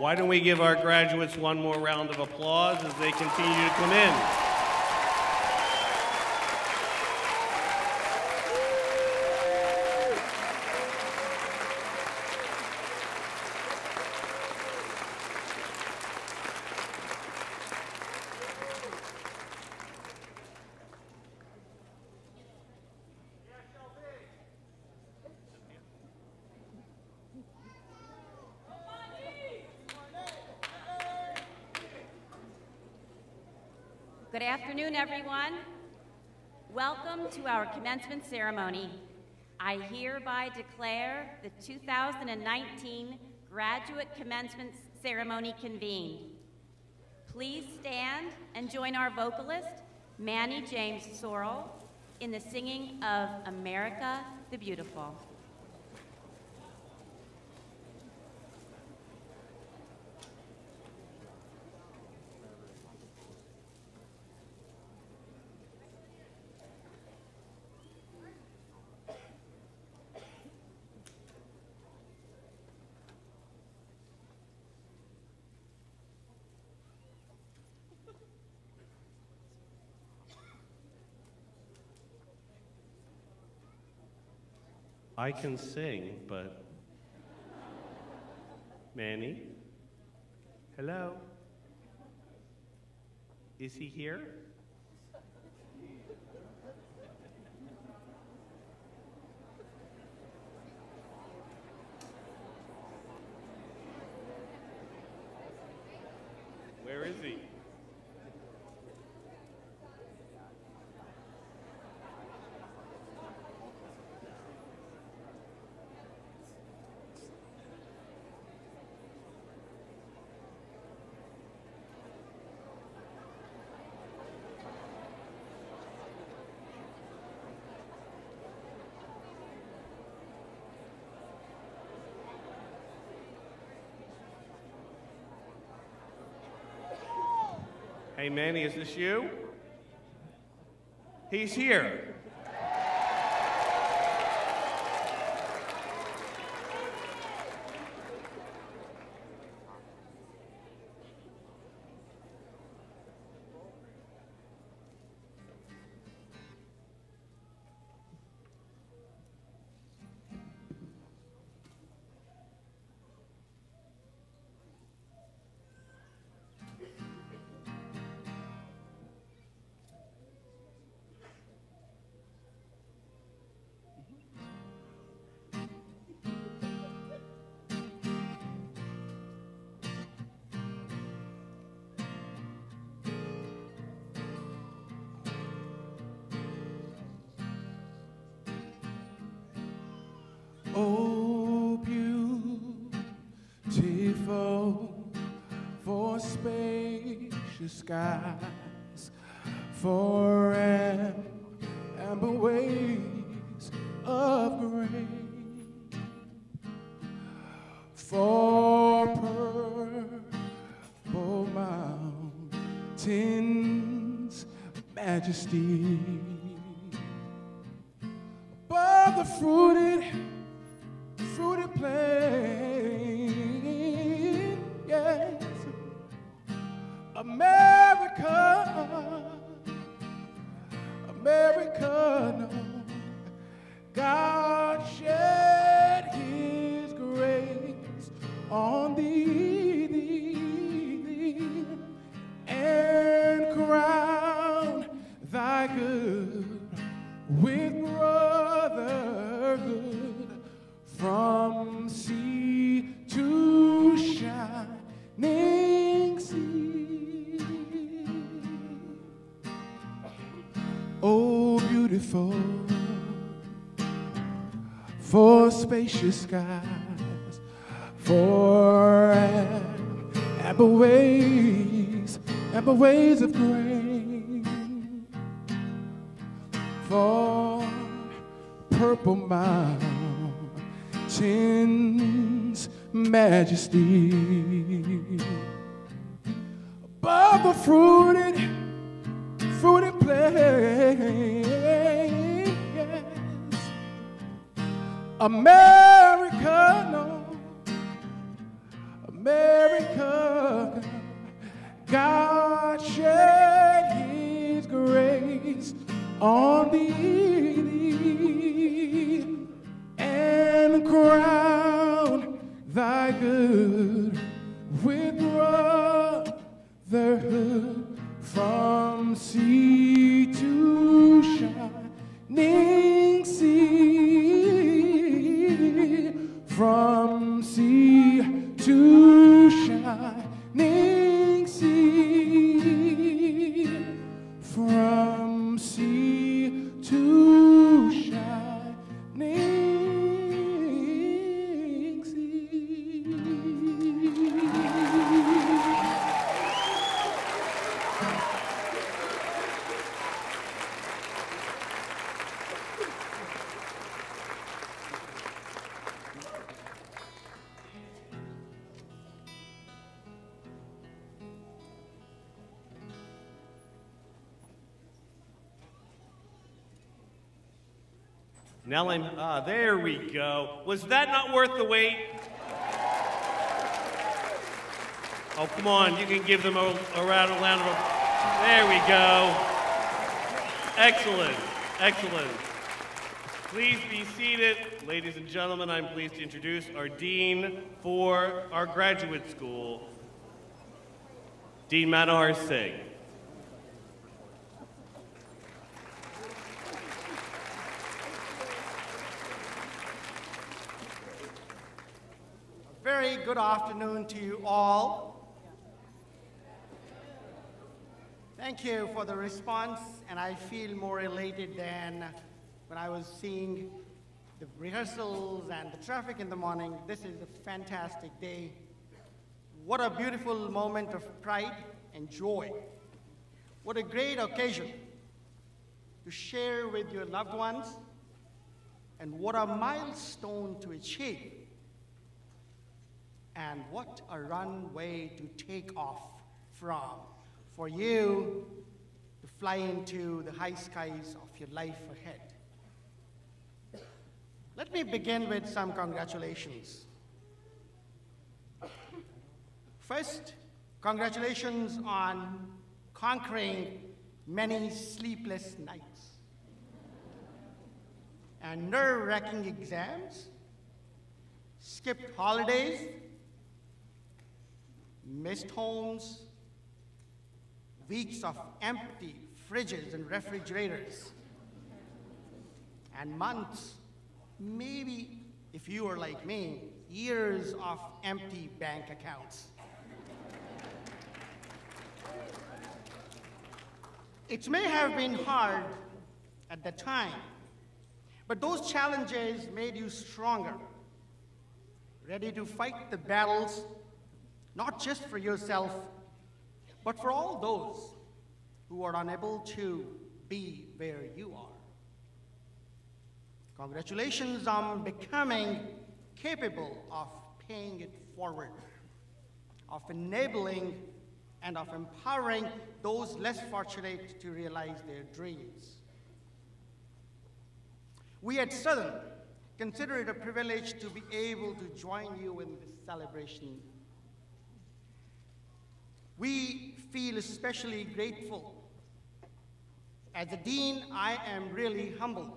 Why don't we give our graduates one more round of applause as they continue to come in? Good afternoon, everyone. Welcome to our commencement ceremony. I hereby declare the 2019 Graduate Commencement Ceremony convened. Please stand and join our vocalist, Manny James Sorrell, in the singing of America the Beautiful. I can sing, but. Manny? Hello? Is he here? Where is he? Manny, is this you? He's here. Spacious skies, for am- amber waves of grain, for purple mountains, majesty. Spacious skies, for amber ways, amber ways of grain for purple mountains, majesty. We go. Was that not worth the wait? Oh, come on, you can give them a, a round, a round of applause. There we go. Excellent, excellent. Please be seated. Ladies and gentlemen, I'm pleased to introduce our Dean for our graduate school, Dean Manohar Singh. Very good afternoon to you all. Thank you for the response, and I feel more elated than when I was seeing the rehearsals and the traffic in the morning. This is a fantastic day. What a beautiful moment of pride and joy. What a great occasion to share with your loved ones, and what a milestone to achieve. And what a runway to take off from for you to fly into the high skies of your life ahead. Let me begin with some congratulations. First, congratulations on conquering many sleepless nights and nerve wracking exams, skipped holidays, missed homes, weeks of empty fridges and refrigerators, and months, maybe if you are like me, years of empty bank accounts. It may have been hard at the time, but those challenges made you stronger, ready to fight the battles not just for yourself, but for all those who are unable to be where you are. Congratulations on becoming capable of paying it forward, of enabling and of empowering those less fortunate to realize their dreams. We at Southern consider it a privilege to be able to join you in this celebration we feel especially grateful. As a dean, I am really humbled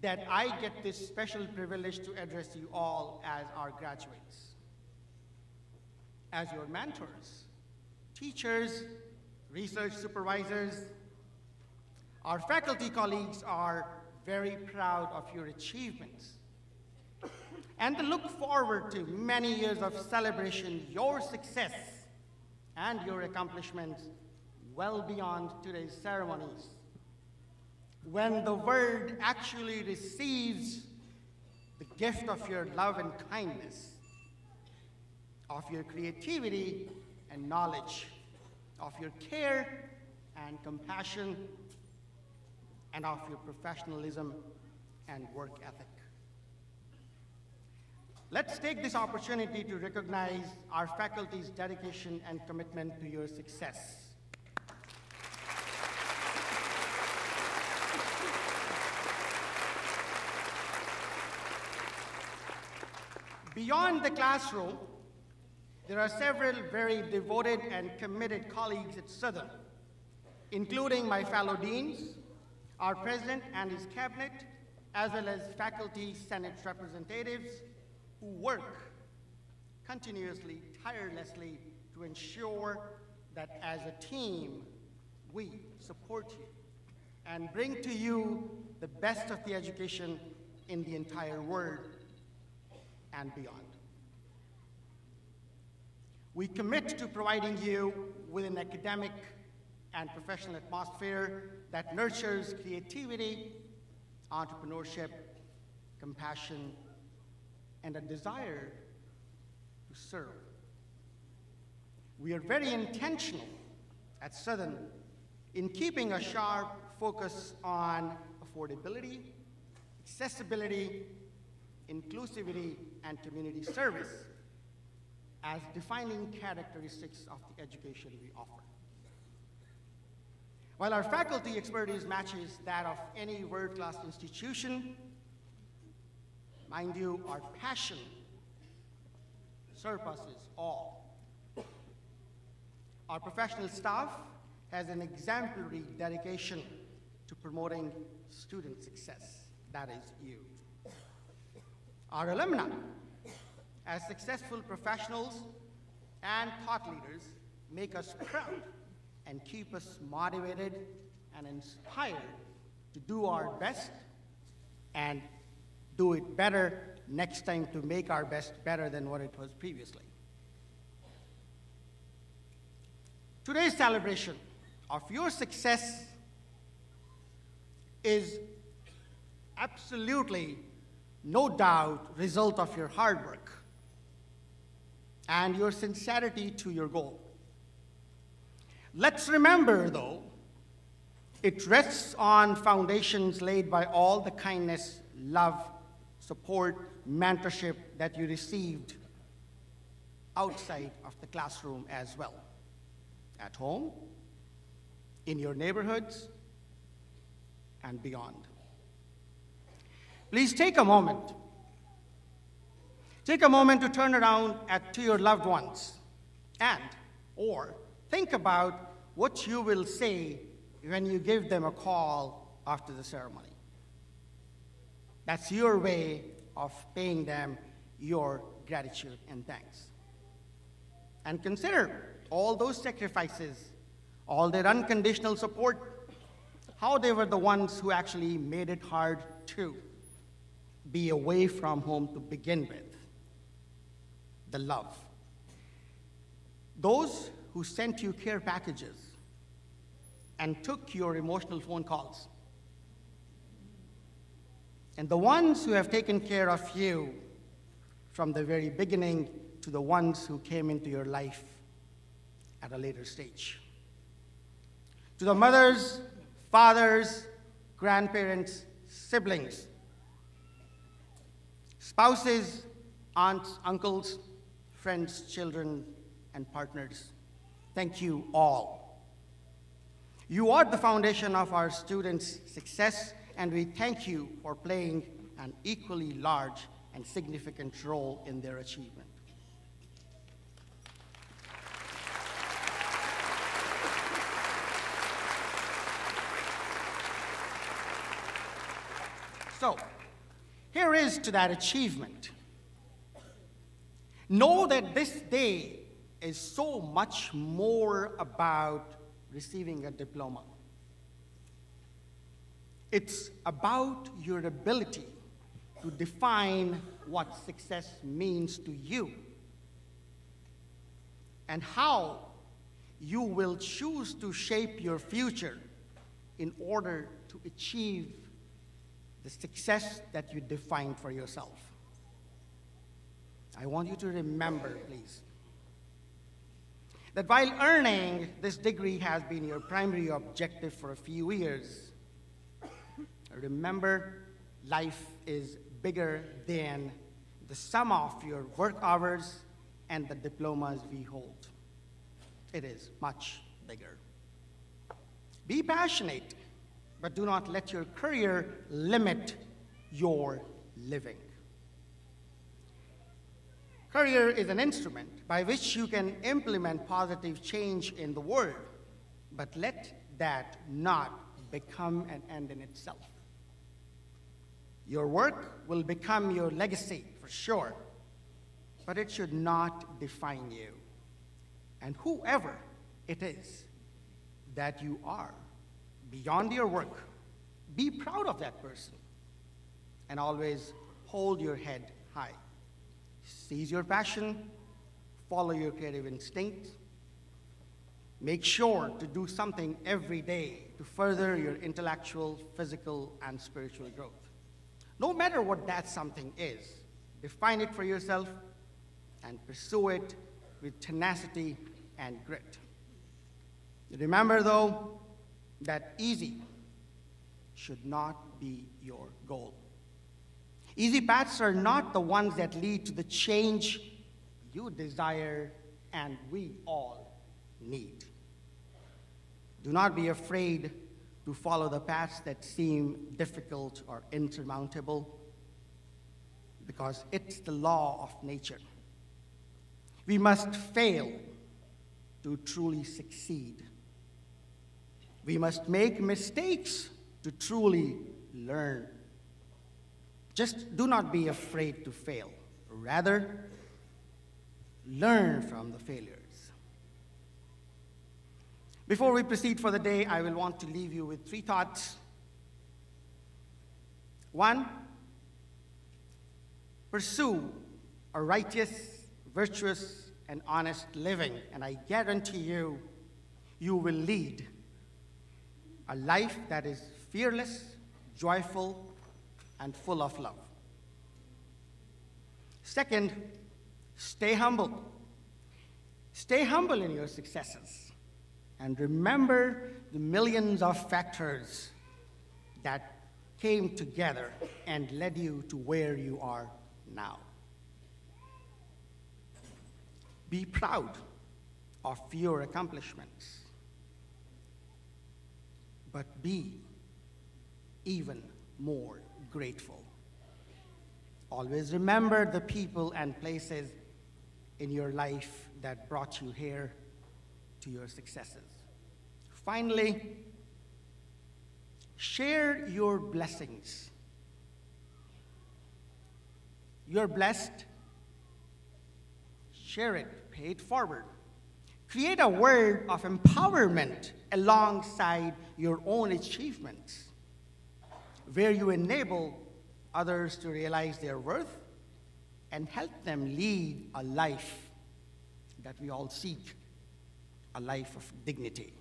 that I get this special privilege to address you all as our graduates, as your mentors, teachers, research supervisors. Our faculty colleagues are very proud of your achievements and look forward to many years of celebration, your success and your accomplishments well beyond today's ceremonies. When the world actually receives the gift of your love and kindness, of your creativity and knowledge, of your care and compassion, and of your professionalism and work ethic. Let's take this opportunity to recognize our faculty's dedication and commitment to your success. Beyond the classroom, There are several very devoted and committed colleagues at Southern, including my fellow deans, our president and his cabinet, as well as faculty senate representatives who work continuously, tirelessly to ensure that as a team, we support you and bring to you the best of the education in the entire world and beyond. We commit to providing you with an academic and professional atmosphere that nurtures creativity, entrepreneurship, compassion, and a desire to serve. We are very intentional at Southern in keeping a sharp focus on affordability, accessibility, inclusivity, and community service as defining characteristics of the education we offer. While our faculty expertise matches that of any world-class institution, mind you, our passion surpasses all. Our professional staff has an exemplary dedication to promoting student success. That is you. Our alumni, as successful professionals and thought leaders, make us proud and keep us motivated and inspired to do our best and do it better next time to make our best better than what it was previously. Today's celebration of your success is absolutely, no doubt, result of your hard work and your sincerity to your goal. Let's remember, though, it rests on foundations laid by all the kindness, love, support, mentorship that you received outside of the classroom as well. At home, in your neighborhoods, and beyond. Please take a moment. Take a moment to turn around at, to your loved ones and or think about what you will say when you give them a call after the ceremony. That's your way of paying them your gratitude and thanks. And consider all those sacrifices, all their unconditional support, how they were the ones who actually made it hard to be away from home to begin with. The love. Those who sent you care packages and took your emotional phone calls. And the ones who have taken care of you from the very beginning to the ones who came into your life at a later stage. To the mothers, fathers, grandparents, siblings, spouses, aunts, uncles, friends, children, and partners, thank you all. You are the foundation of our students' success, and we thank you for playing an equally large and significant role in their achievement. So, here is to that achievement. Know that this day is so much more about receiving a diploma. It's about your ability to define what success means to you and how you will choose to shape your future in order to achieve the success that you define for yourself. I want you to remember, please, that while earning this degree has been your primary objective for a few years, remember life is bigger than the sum of your work hours and the diplomas we hold. It is much bigger. Be passionate, but do not let your career limit your living. Career is an instrument by which you can implement positive change in the world, but let that not become an end in itself. Your work will become your legacy for sure, but it should not define you. And whoever it is that you are beyond your work, be proud of that person and always hold your head high. Seize your passion, follow your creative instinct. Make sure to do something every day to further your intellectual, physical, and spiritual growth. No matter what that something is, define it for yourself and pursue it with tenacity and grit. Remember, though, that easy should not be your goal. Easy paths are not the ones that lead to the change you desire and we all need. Do not be afraid to follow the paths that seem difficult or insurmountable because it's the law of nature. We must fail to truly succeed. We must make mistakes to truly learn. Just do not be afraid to fail. Rather, learn from the failures. Before we proceed for the day, I will want to leave you with three thoughts. One, pursue a righteous, virtuous, and honest living, and I guarantee you, you will lead a life that is fearless, joyful, and full of love. Second, stay humble. Stay humble in your successes. And remember the millions of factors that came together and led you to where you are now. Be proud of your accomplishments, but be even more grateful. Always remember the people and places in your life that brought you here to your successes. Finally, share your blessings. You're blessed, share it, pay it forward. Create a word of empowerment alongside your own achievements, where you enable others to realize their worth and help them lead a life that we all seek a life of dignity.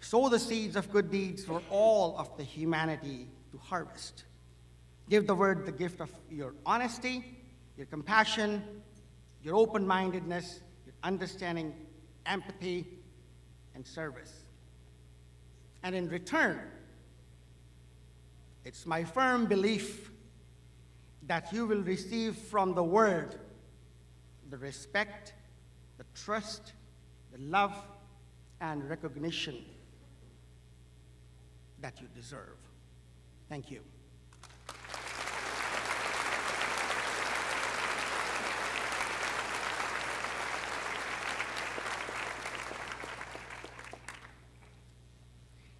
Sow the seeds of good deeds for all of the humanity to harvest. Give the word the gift of your honesty, your compassion, your open mindedness, your understanding, empathy, and service. And in return, it's my firm belief that you will receive from the word the respect, the trust, the love, and recognition that you deserve. Thank you.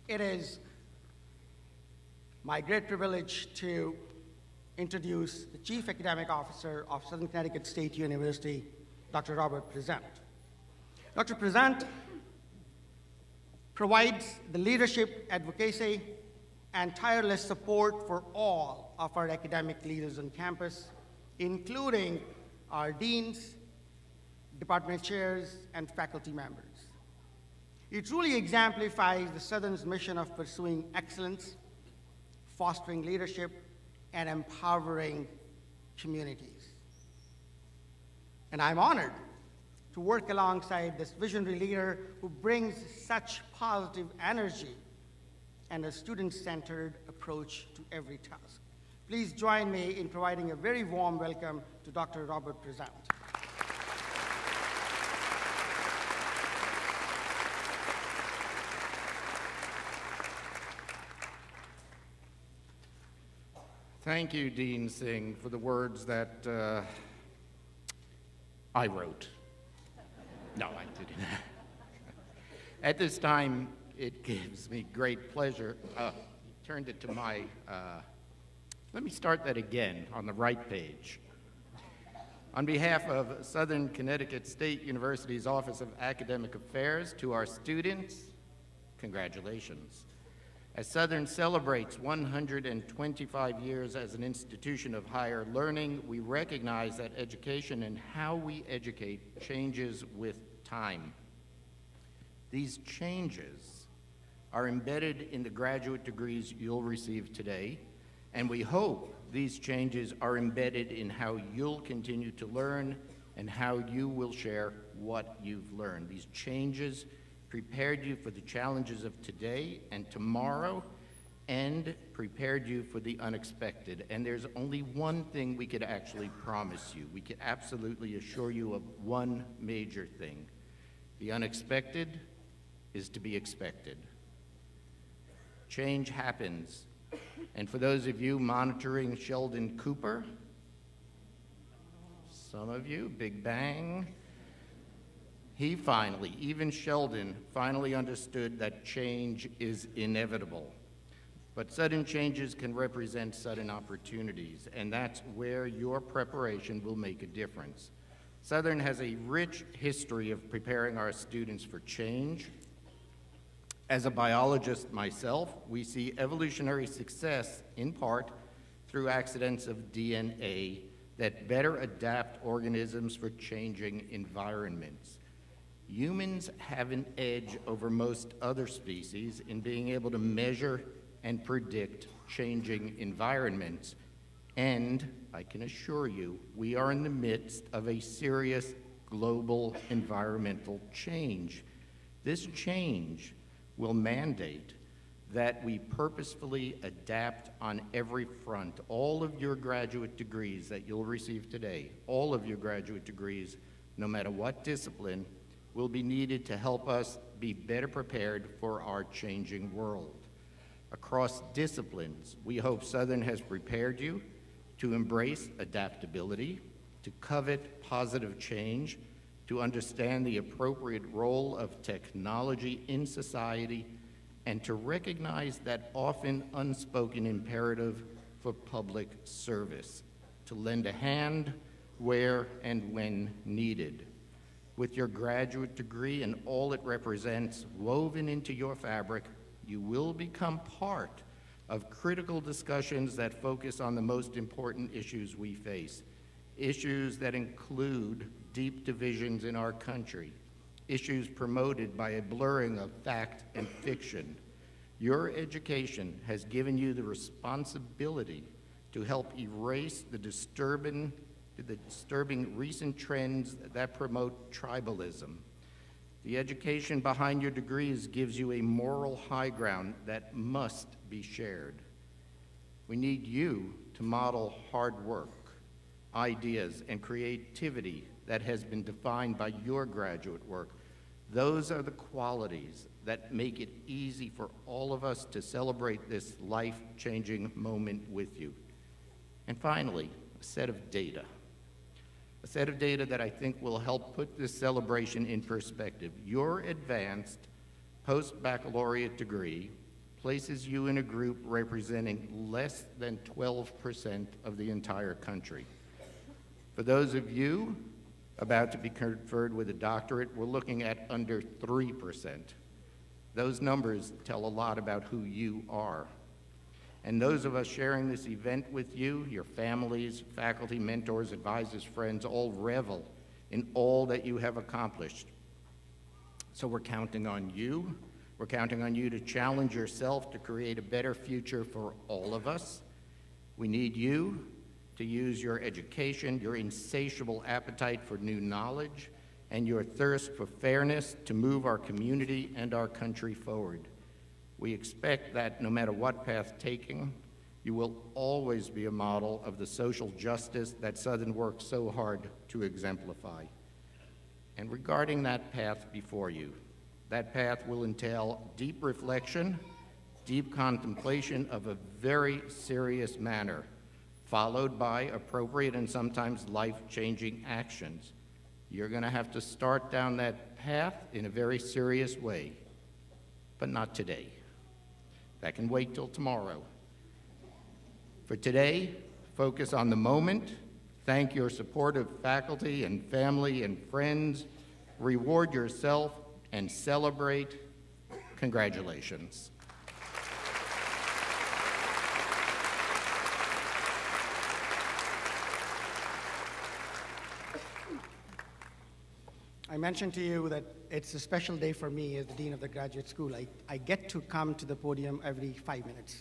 It is my great privilege to introduce the Chief Academic Officer of Southern Connecticut State University, Dr. Robert Prezant. Dr. Prezant provides the leadership, advocacy, and tireless support for all of our academic leaders on campus, including our deans, department chairs, and faculty members. He truly exemplifies the Southern's mission of pursuing excellence, fostering leadership, and empowering communities. And I'm honored to work alongside this visionary leader who brings such positive energy and a student-centered approach to every task. Please join me in providing a very warm welcome to Dr. Robert Prezant. Thank you, Dean Singh, for the words that uh, I wrote. No, I didn't. At this time, it gives me great pleasure. Uh, turned it to my, uh, let me start that again on the right page. On behalf of Southern Connecticut State University's Office of Academic Affairs, to our students, congratulations. As Southern celebrates 125 years as an institution of higher learning, we recognize that education and how we educate changes with time. These changes are embedded in the graduate degrees you'll receive today, and we hope these changes are embedded in how you'll continue to learn and how you will share what you've learned. These changes prepared you for the challenges of today and tomorrow, and prepared you for the unexpected. And there's only one thing we could actually promise you. We could absolutely assure you of one major thing. The unexpected is to be expected. Change happens. And for those of you monitoring Sheldon Cooper, some of you, Big Bang, he finally, even Sheldon, finally understood that change is inevitable. But sudden changes can represent sudden opportunities, and that's where your preparation will make a difference. Southern has a rich history of preparing our students for change. As a biologist myself, we see evolutionary success in part through accidents of DNA that better adapt organisms for changing environments. Humans have an edge over most other species in being able to measure and predict changing environments. And I can assure you, we are in the midst of a serious global environmental change. This change will mandate that we purposefully adapt on every front. All of your graduate degrees that you'll receive today, all of your graduate degrees, no matter what discipline, will be needed to help us be better prepared for our changing world. Across disciplines, we hope Southern has prepared you to embrace adaptability, to covet positive change, to understand the appropriate role of technology in society, and to recognize that often unspoken imperative for public service, to lend a hand where and when needed with your graduate degree and all it represents woven into your fabric, you will become part of critical discussions that focus on the most important issues we face. Issues that include deep divisions in our country, issues promoted by a blurring of fact and fiction. Your education has given you the responsibility to help erase the disturbing to the disturbing recent trends that promote tribalism. The education behind your degrees gives you a moral high ground that must be shared. We need you to model hard work, ideas, and creativity that has been defined by your graduate work. Those are the qualities that make it easy for all of us to celebrate this life-changing moment with you. And finally, a set of data set of data that I think will help put this celebration in perspective. Your advanced post-baccalaureate degree places you in a group representing less than 12% of the entire country. For those of you about to be conferred with a doctorate, we're looking at under 3%. Those numbers tell a lot about who you are. And those of us sharing this event with you, your families, faculty, mentors, advisors, friends, all revel in all that you have accomplished. So we're counting on you. We're counting on you to challenge yourself to create a better future for all of us. We need you to use your education, your insatiable appetite for new knowledge, and your thirst for fairness to move our community and our country forward. We expect that no matter what path taken, you will always be a model of the social justice that Southern works so hard to exemplify. And regarding that path before you, that path will entail deep reflection, deep contemplation of a very serious manner, followed by appropriate and sometimes life-changing actions. You're going to have to start down that path in a very serious way, but not today. That can wait till tomorrow. For today, focus on the moment, thank your supportive faculty and family and friends, reward yourself, and celebrate. Congratulations. I mentioned to you that it's a special day for me as the Dean of the Graduate School. I, I get to come to the podium every five minutes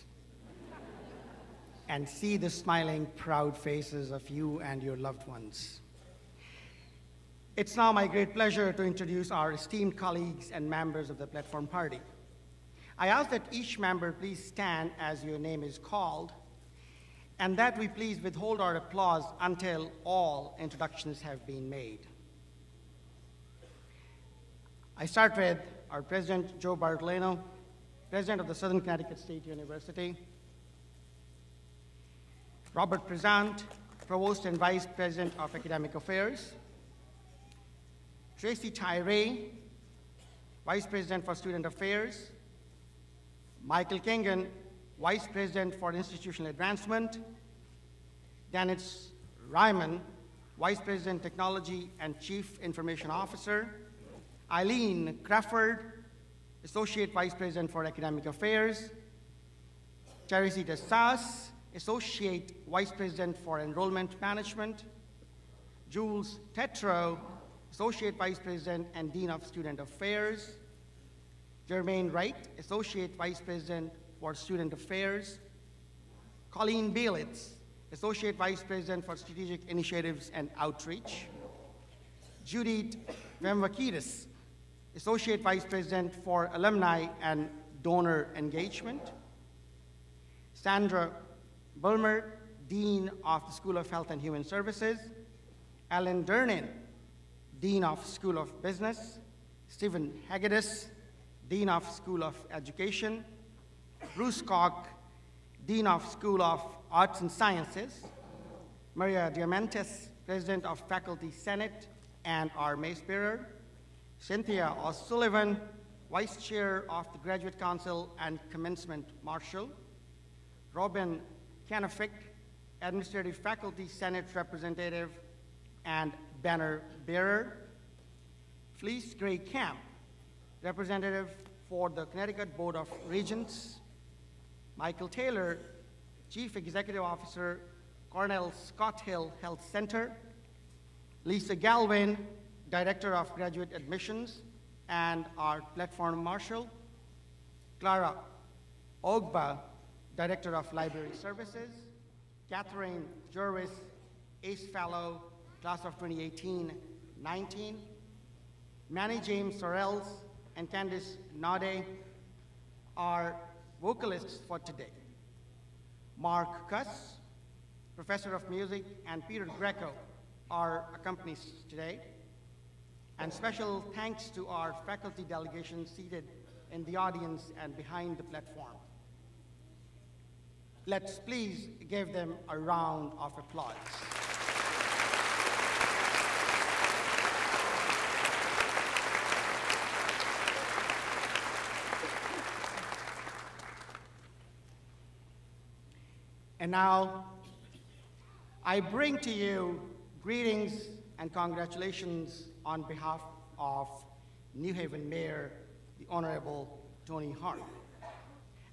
and see the smiling, proud faces of you and your loved ones. It's now my great pleasure to introduce our esteemed colleagues and members of the Platform Party. I ask that each member please stand as your name is called, and that we please withhold our applause until all introductions have been made. I start with our President, Joe Bertolino, President of the Southern Connecticut State University, Robert Prezant, Provost and Vice President of Academic Affairs, Tracy Tyree, Vice President for Student Affairs, Michael Kingan, Vice President for Institutional Advancement, Dennis Ryman, Vice President Technology and Chief Information Officer, Eileen Crawford, Associate Vice President for Academic Affairs, Terricita Sass, Associate Vice President for Enrollment Management, Jules Tetreault, Associate Vice President and Dean of Student Affairs, Jermaine Wright, Associate Vice President for Student Affairs, Colleen Bielitz, Associate Vice President for Strategic Initiatives and Outreach, Judith Vemvakidis, Associate Vice President for Alumni and Donor Engagement, Sandra Bulmer, Dean of the School of Health and Human Services, Ellen Durnin, Dean of School of Business, Stephen Hegedus, Dean of School of Education, Bruce Kalk, Dean of School of Arts and Sciences, Maria Diamantis, President of Faculty Senate and our Mace Bearer, Cynthia O'Sullivan, Vice Chair of the Graduate Council and Commencement Marshal, Robin Kanafic, Administrative Faculty Senate Representative and Banner Bearer, Felice Gray-Kemp, Representative for the Connecticut Board of Regents, Michael Taylor, Chief Executive Officer, Cornell Scott Hill Health Center, Lisa Galvin, Director of Graduate Admissions and our Platform Marshal, Clara Ogbaa, Director of Library Services, Catherine Jervis, ACE Fellow, Class of 2018-19, Manny James Sorrells, and Candice Nade are vocalists for today. Mark Kuss, Professor of Music, and Peter Greco are accompanies today. And special thanks to our faculty delegation seated in the audience and behind the platform. Let's please give them a round of applause. And now, I bring to you greetings and congratulations on behalf of New Haven Mayor, the Honorable Toni Harp.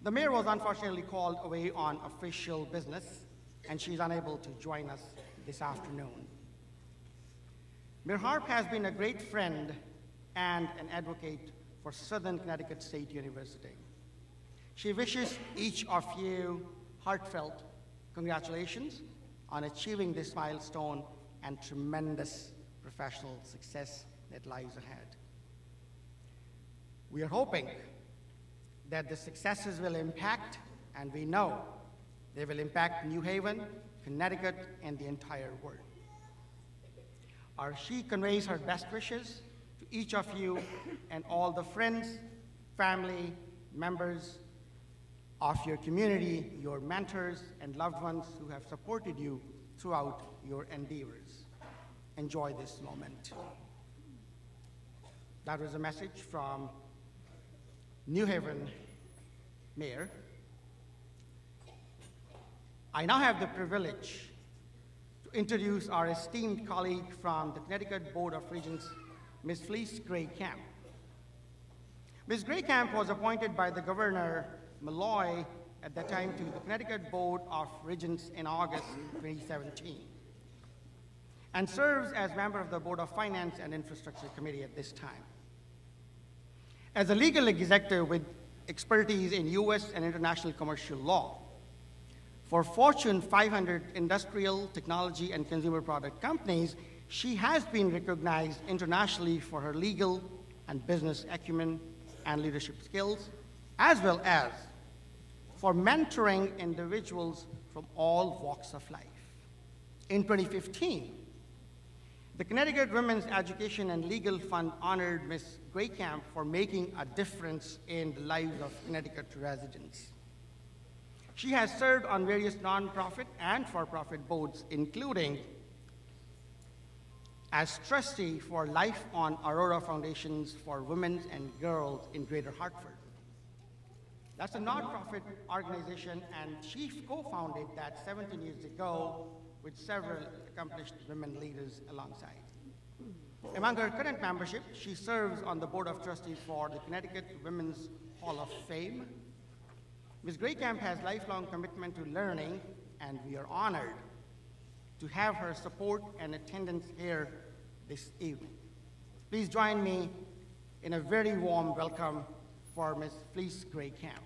The mayor was unfortunately called away on official business, and she's unable to join us this afternoon. Mayor Harp has been a great friend and an advocate for Southern Connecticut State University. She wishes each of you heartfelt congratulations on achieving this milestone and tremendous professional success that lies ahead. We are hoping that the successes will impact, and we know they will impact New Haven, Connecticut, and the entire world. Our she conveys her best wishes to each of you and all the friends, family, members of your community, your mentors, and loved ones who have supported you throughout your endeavors. Enjoy this moment. That was a message from New Haven Mayor. I now have the privilege to introduce our esteemed colleague from the Connecticut Board of Regents, Ms. Felice Gray-Kemp. Ms. Gray-Kemp was appointed by the Governor Malloy at that time to the Connecticut Board of Regents in August 2017 and serves as member of the Board of Finance and Infrastructure Committee at this time. As a legal executive with expertise in U.S. and international commercial law, for Fortune 500 industrial, technology, and consumer product companies, she has been recognized internationally for her legal and business acumen and leadership skills, as well as for mentoring individuals from all walks of life. In 2015, the Connecticut Women's Education and Legal Fund honored Ms. Gray-Kemp for making a difference in the lives of Connecticut residents. She has served on various nonprofit and for-profit boards, including as trustee for Life on Aurora Foundations for Women and Girls in Greater Hartford. That's a nonprofit organization, and she co-founded that 17 years ago with several accomplished women leaders alongside. Among her current membership, she serves on the Board of Trustees for the Connecticut Women's Hall of Fame. Ms. Gray-Kemp has lifelong commitment to learning, and we are honored to have her support and attendance here this evening. Please join me in a very warm welcome for Ms. Felice Gray-Kemp.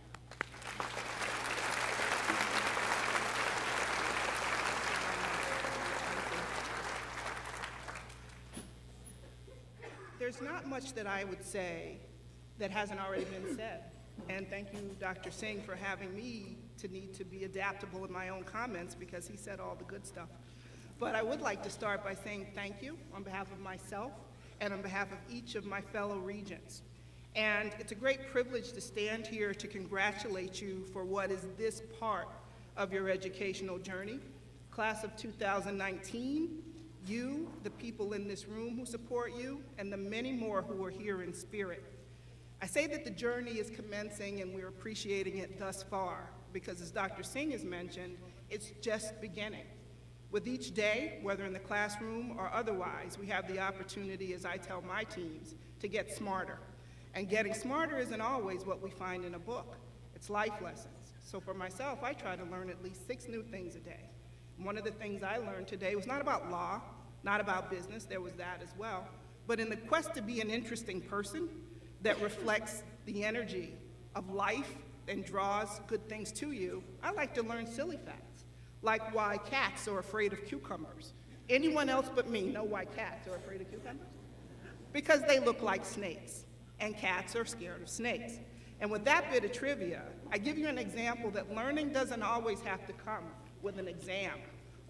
There's not much that I would say that hasn't already been said. And thank you, Dr. Singh, for having me to need to be adaptable in my own comments because he said all the good stuff. But I would like to start by saying thank you on behalf of myself and on behalf of each of my fellow regents. And it's a great privilege to stand here to congratulate you for what is this part of your educational journey. Class of 2019, you, the people in this room who support you, and the many more who are here in spirit. I say that the journey is commencing and we're appreciating it thus far because, as Dr. Singh has mentioned, it's just beginning. With each day, whether in the classroom or otherwise, we have the opportunity, as I tell my teams, to get smarter. And getting smarter isn't always what we find in a book, it's life lessons. So for myself, I try to learn at least six new things a day. One of the things I learned today was not about law, not about business, there was that as well, but in the quest to be an interesting person that reflects the energy of life and draws good things to you, I like to learn silly facts, like why cats are afraid of cucumbers. Anyone else but me know why cats are afraid of cucumbers? Because they look like snakes, and cats are scared of snakes. And with that bit of trivia, I give you an example that learning doesn't always have to come with an exam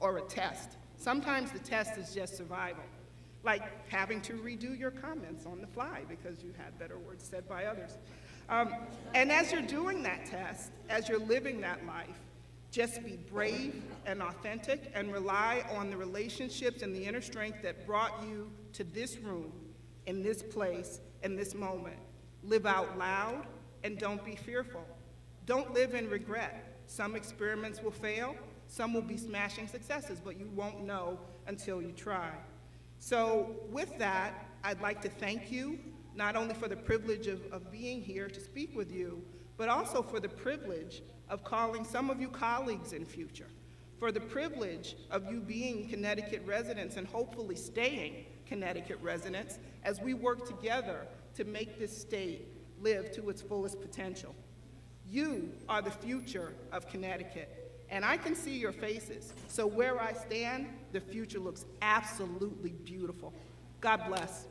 or a test. Sometimes the test is just survival, like having to redo your comments on the fly because you had better words said by others. Um, and as you're doing that test, as you're living that life, just be brave and authentic and rely on the relationships and the inner strength that brought you to this room, in this place, in this moment. Live out loud and don't be fearful. Don't live in regret. Some experiments will fail, some will be smashing successes, but you won't know until you try. So, with that, I'd like to thank you, not only for the privilege of, of being here to speak with you, but also for the privilege of calling some of you colleagues in future, for the privilege of you being Connecticut residents and hopefully staying Connecticut residents as we work together to make this state live to its fullest potential. You are the future of Connecticut and I can see your faces. So where I stand, the future looks absolutely beautiful. God bless.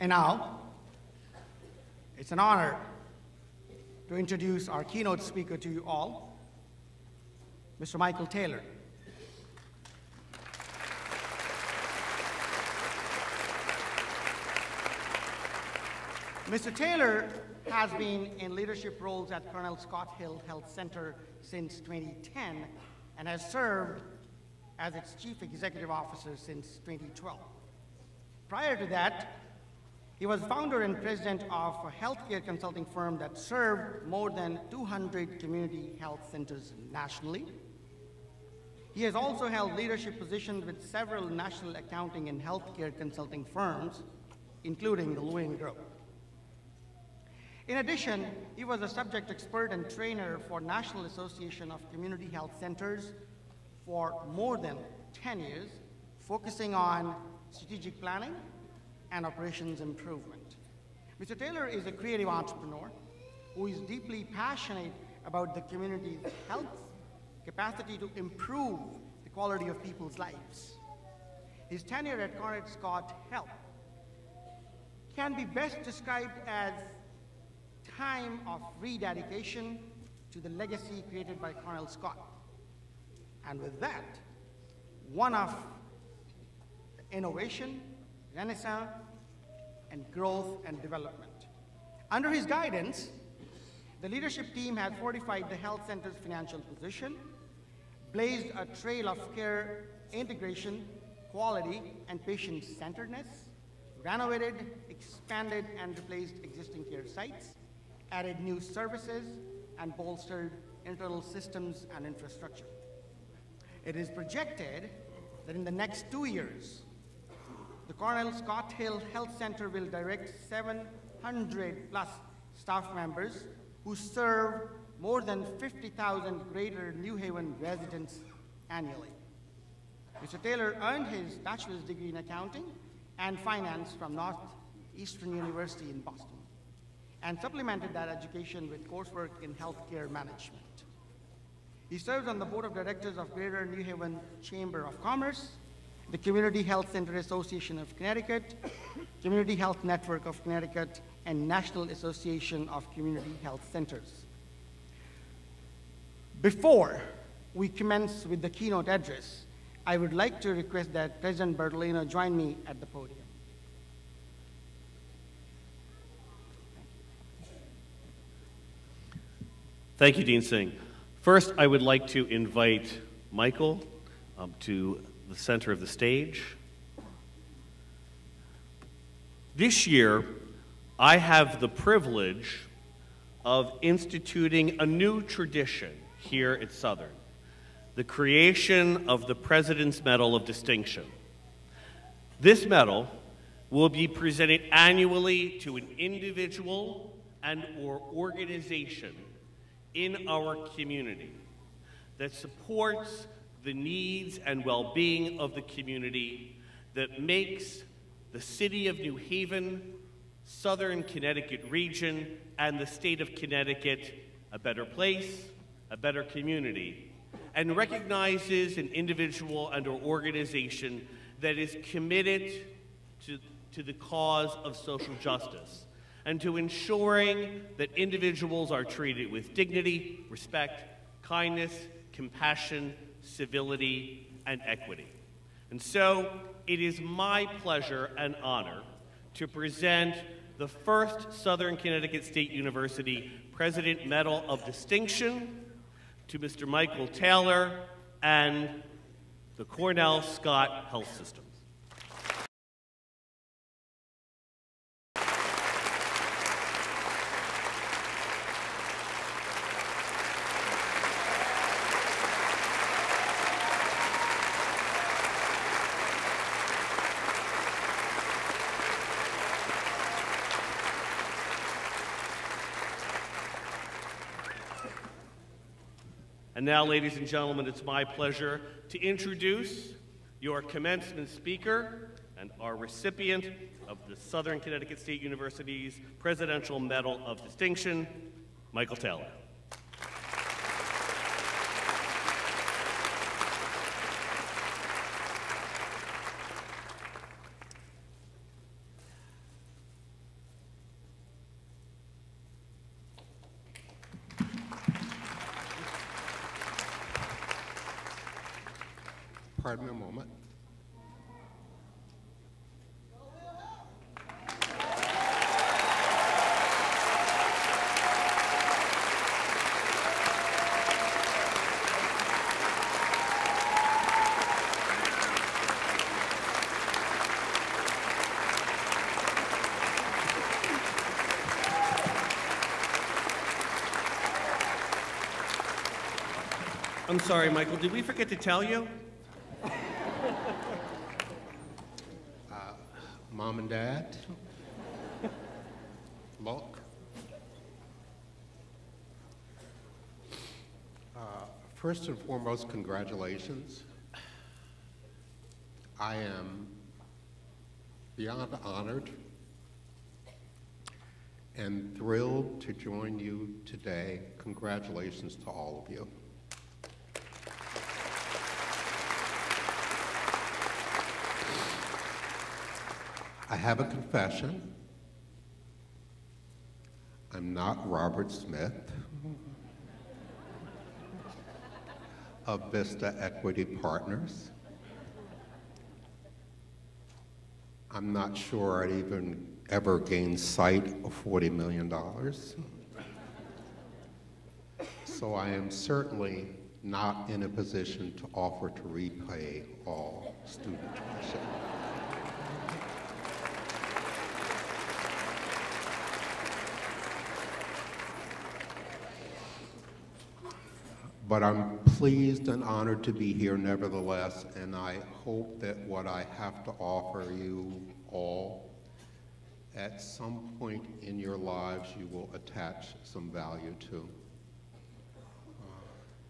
And now, it's an honor to introduce our keynote speaker to you all, Mr. Michael Taylor. Mr. Taylor has been in leadership roles at Cornell Scott Hill Health Center since 2010 and has served as its chief executive officer since 2012. Prior to that, he was founder and president of a healthcare consulting firm that served more than 200 community health centers nationally. He has also held leadership positions with several national accounting and healthcare consulting firms, including the Lewin Group. In addition, he was a subject expert and trainer for National Association of Community Health Centers for more than 10 years, focusing on strategic planning and operations improvement. Mr. Taylor is a creative entrepreneur who is deeply passionate about the community's health, capacity to improve the quality of people's lives. His tenure at Cornell Scott Health can be best described as time of rededication to the legacy created by Cornell Scott. And with that, one of innovation, renaissance, and growth and development. Under his guidance, the leadership team has fortified the health center's financial position, blazed a trail of care integration, quality, and patient-centeredness, renovated, expanded, and replaced existing care sites, added new services, and bolstered internal systems and infrastructure. It is projected that in the next two years, the Cornell Scott Hill Health Center will direct 700 plus staff members who serve more than 50,000 greater New Haven residents annually. Mr. Taylor earned his bachelor's degree in accounting and finance from Northeastern University in Boston and supplemented that education with coursework in healthcare management. He serves on the board of directors of Greater New Haven Chamber of Commerce, the Community Health Center Association of Connecticut, Community Health Network of Connecticut, and National Association of Community Health Centers. Before we commence with the keynote address, I would like to request that President Bertolino join me at the podium. Thank you, Dean Singh. First, I would like to invite Michael um, to the center of the stage. This year, I have the privilege of instituting a new tradition here at Southern the creation of the President's Medal of Distinction. This medal will be presented annually to an individual and or organization in our community that supports the needs and well-being of the community that makes the city of New Haven, southern Connecticut region, and the state of Connecticut a better place, a better community, and recognizes an individual and or organization that is committed to, to the cause of social justice and to ensuring that individuals are treated with dignity, respect, kindness, compassion, civility, and equity. And so it is my pleasure and honor to present the first Southern Connecticut State University President Medal of Distinction to Mr. Michael Taylor and the Cornell Scott Health System. And now, ladies and gentlemen, it's my pleasure to introduce your commencement speaker and our recipient of the Southern Connecticut State University's Presidential Medal of Distinction, Michael Taylor. Pardon me a moment. I'm sorry, Michael, did we forget to tell you? Mom and Dad, look. Uh, First and foremost, congratulations. I am beyond honored and thrilled to join you today. Congratulations to all of you. Have a confession. I'm not Robert Smith of Vista Equity Partners. I'm not sure I'd even ever gain sight of $40 million. So I am certainly not in a position to offer to repay all student tuition. But I'm pleased and honored to be here nevertheless, and I hope that what I have to offer you all, at some point in your lives, you will attach some value to. Uh,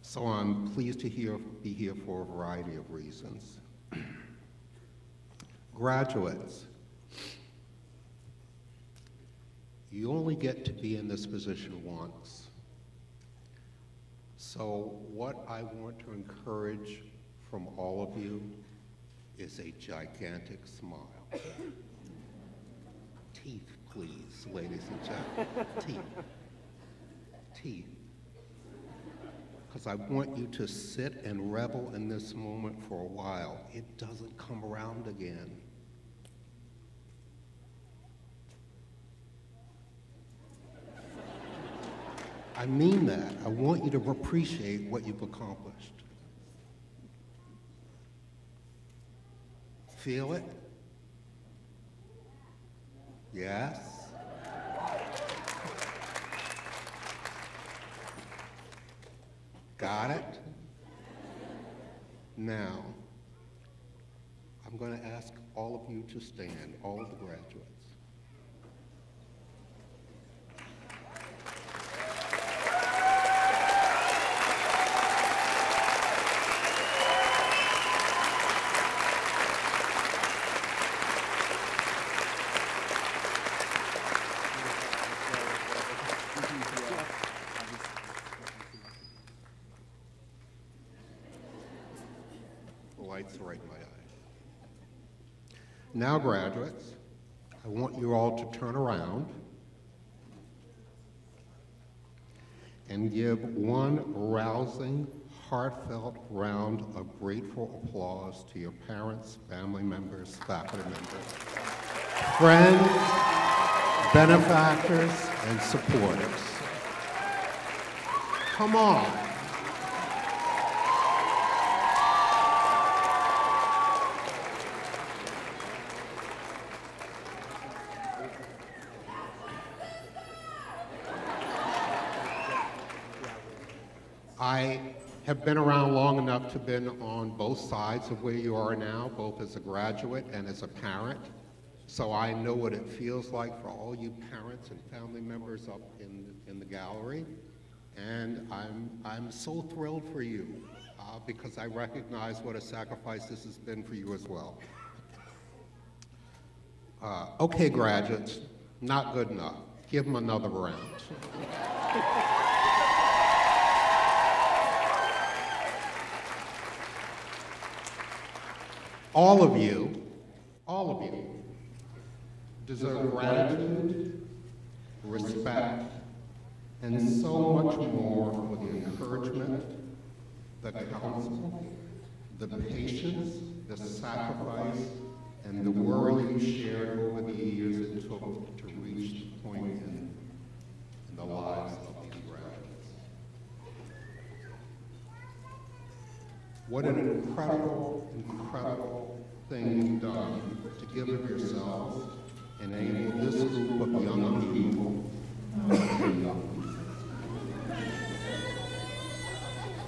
So I'm pleased to hear, be here for a variety of reasons. Graduates, you only get to be in this position once. So what I want to encourage from all of you is a gigantic smile. Teeth, please, ladies and gentlemen. Teeth. Teeth. Because I want you to sit and revel in this moment for a while. It doesn't come around again. I mean that. I want you to appreciate what you've accomplished. Feel it? Yes? Got it? Now, I'm going to ask all of you to stand, all of the graduates. The light's right in my eye. Now, graduates, I want you all to turn around and give one rousing, heartfelt round of grateful applause to your parents, family members, faculty members, friends, benefactors, and supporters. Come on. I have been around long enough to been on both sides of where you are now, both as a graduate and as a parent. So I know what it feels like for all you parents and family members up in, in the gallery. And I'm, I'm so thrilled for you uh, because I recognize what a sacrifice this has been for you as well. Uh, okay, graduates, not good enough. Give them another round. All of you, all of you, deserve gratitude, respect, and so much more for the encouragement, the counsel, the patience, the sacrifice, and the worry you shared over the years it took to reach the point in, in the lives of What an incredible, incredible thing you've done to give of yourselves and enable this group of young people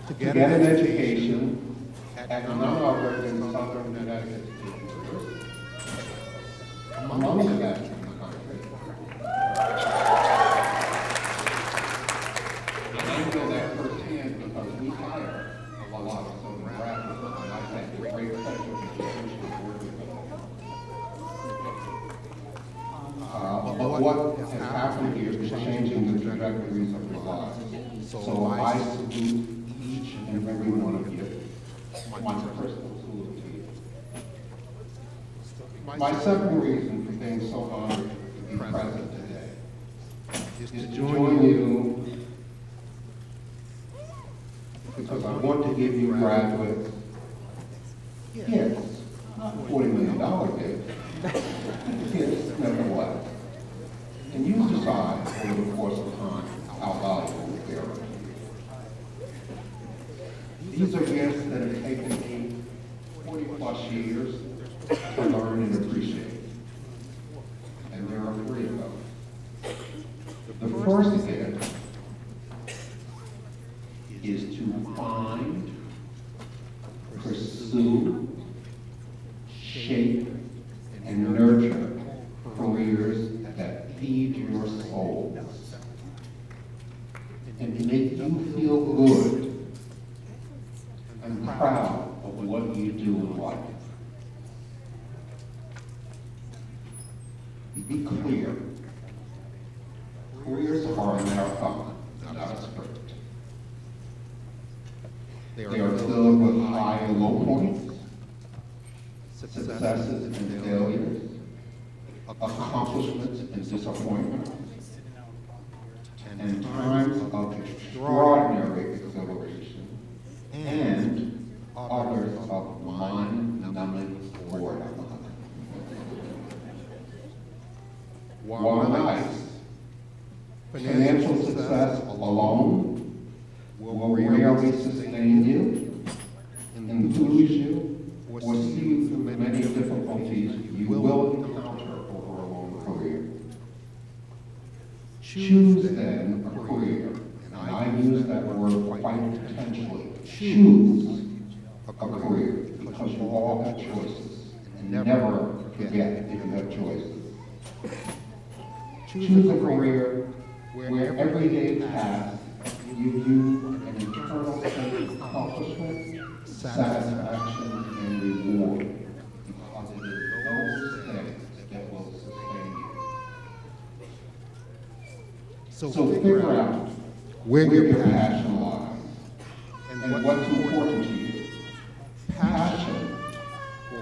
to get an education at none other than Southern Connecticut University. Among them,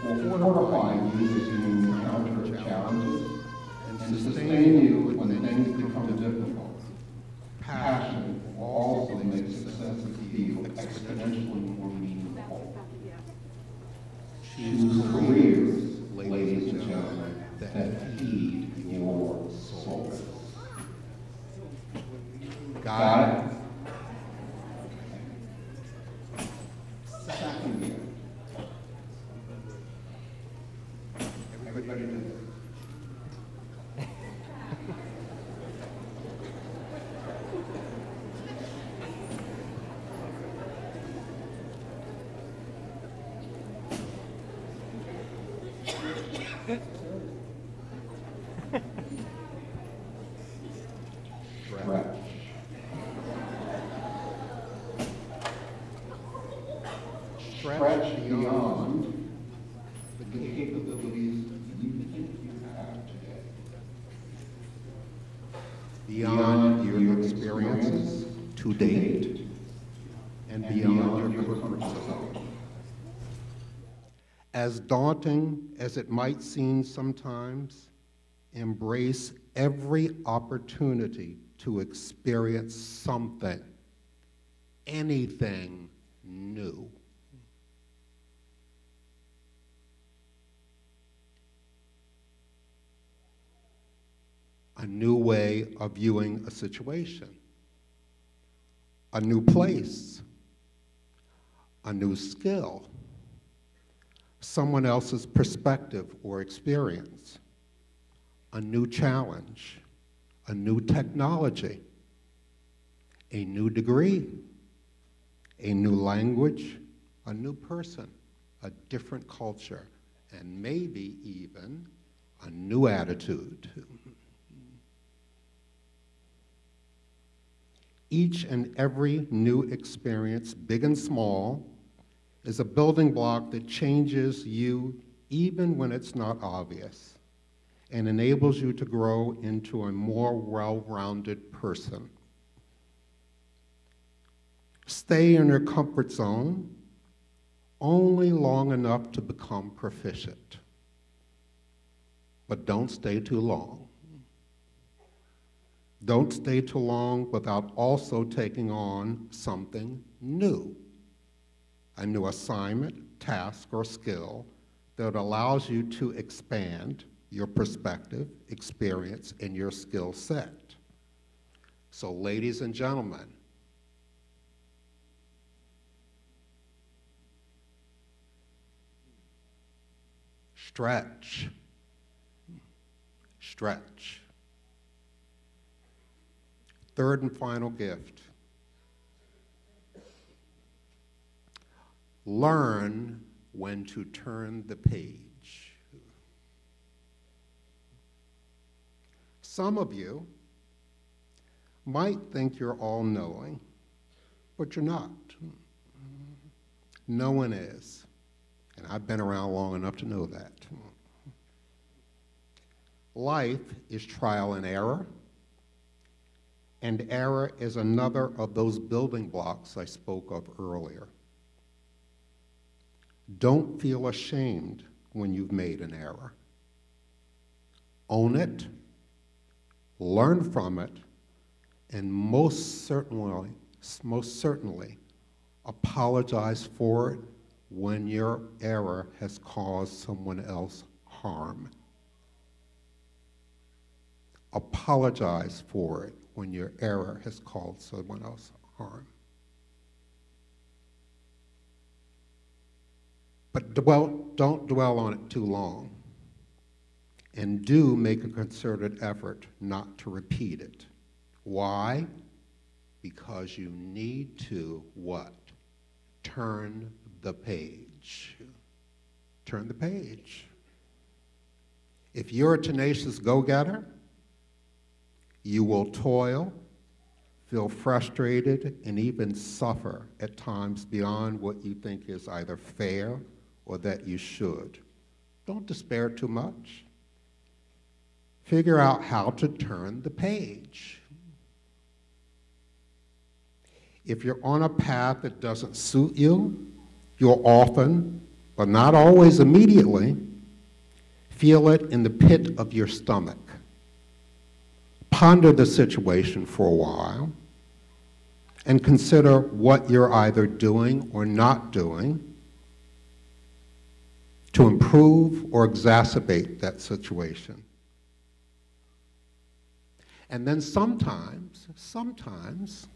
will fortify you as you encounter challenges and sustain you when things become difficult. Passion also makes success feel exponentially more meaningful. Choose careers, ladies and gentlemen, that feed your soul. as daunting as it might seem sometimes, embrace every opportunity to experience something, anything new. A new way of viewing a situation, a new place, a new skill someone else's perspective or experience, a new challenge, a new technology, a new degree, a new language, a new person, a different culture, and maybe even a new attitude. Each and every new experience, big and small, is a building block that changes you even when it's not obvious and enables you to grow into a more well-rounded person. Stay in your comfort zone only long enough to become proficient. But don't stay too long. Don't stay too long without also taking on something new. A new assignment, task, or skill that allows you to expand your perspective, experience, and your skill set. So, ladies and gentlemen, stretch, stretch. Third and final gift learn when to turn the page. Some of you might think you're all knowing, but you're not. No one is. And I've been around long enough to know that. Life is trial and error, and error is another of those building blocks I spoke of earlier. Don't feel ashamed when you've made an error. Own it, learn from it, and most certainly, most certainly, apologize for it when your error has caused someone else harm. Apologize for it when your error has caused someone else harm. But dwell, don't dwell on it too long. And do make a concerted effort not to repeat it. Why? Because you need to what? Turn the page. Turn the page. If you're a tenacious go getter, you will toil, feel frustrated, and even suffer at times beyond what you think is either fair or that you should. Don't despair too much. Figure out how to turn the page. If you're on a path that doesn't suit you, you'll often, but not always immediately, feel it in the pit of your stomach. Ponder the situation for a while and consider what you're either doing or not doing to improve or exacerbate that situation. And then sometimes, sometimes,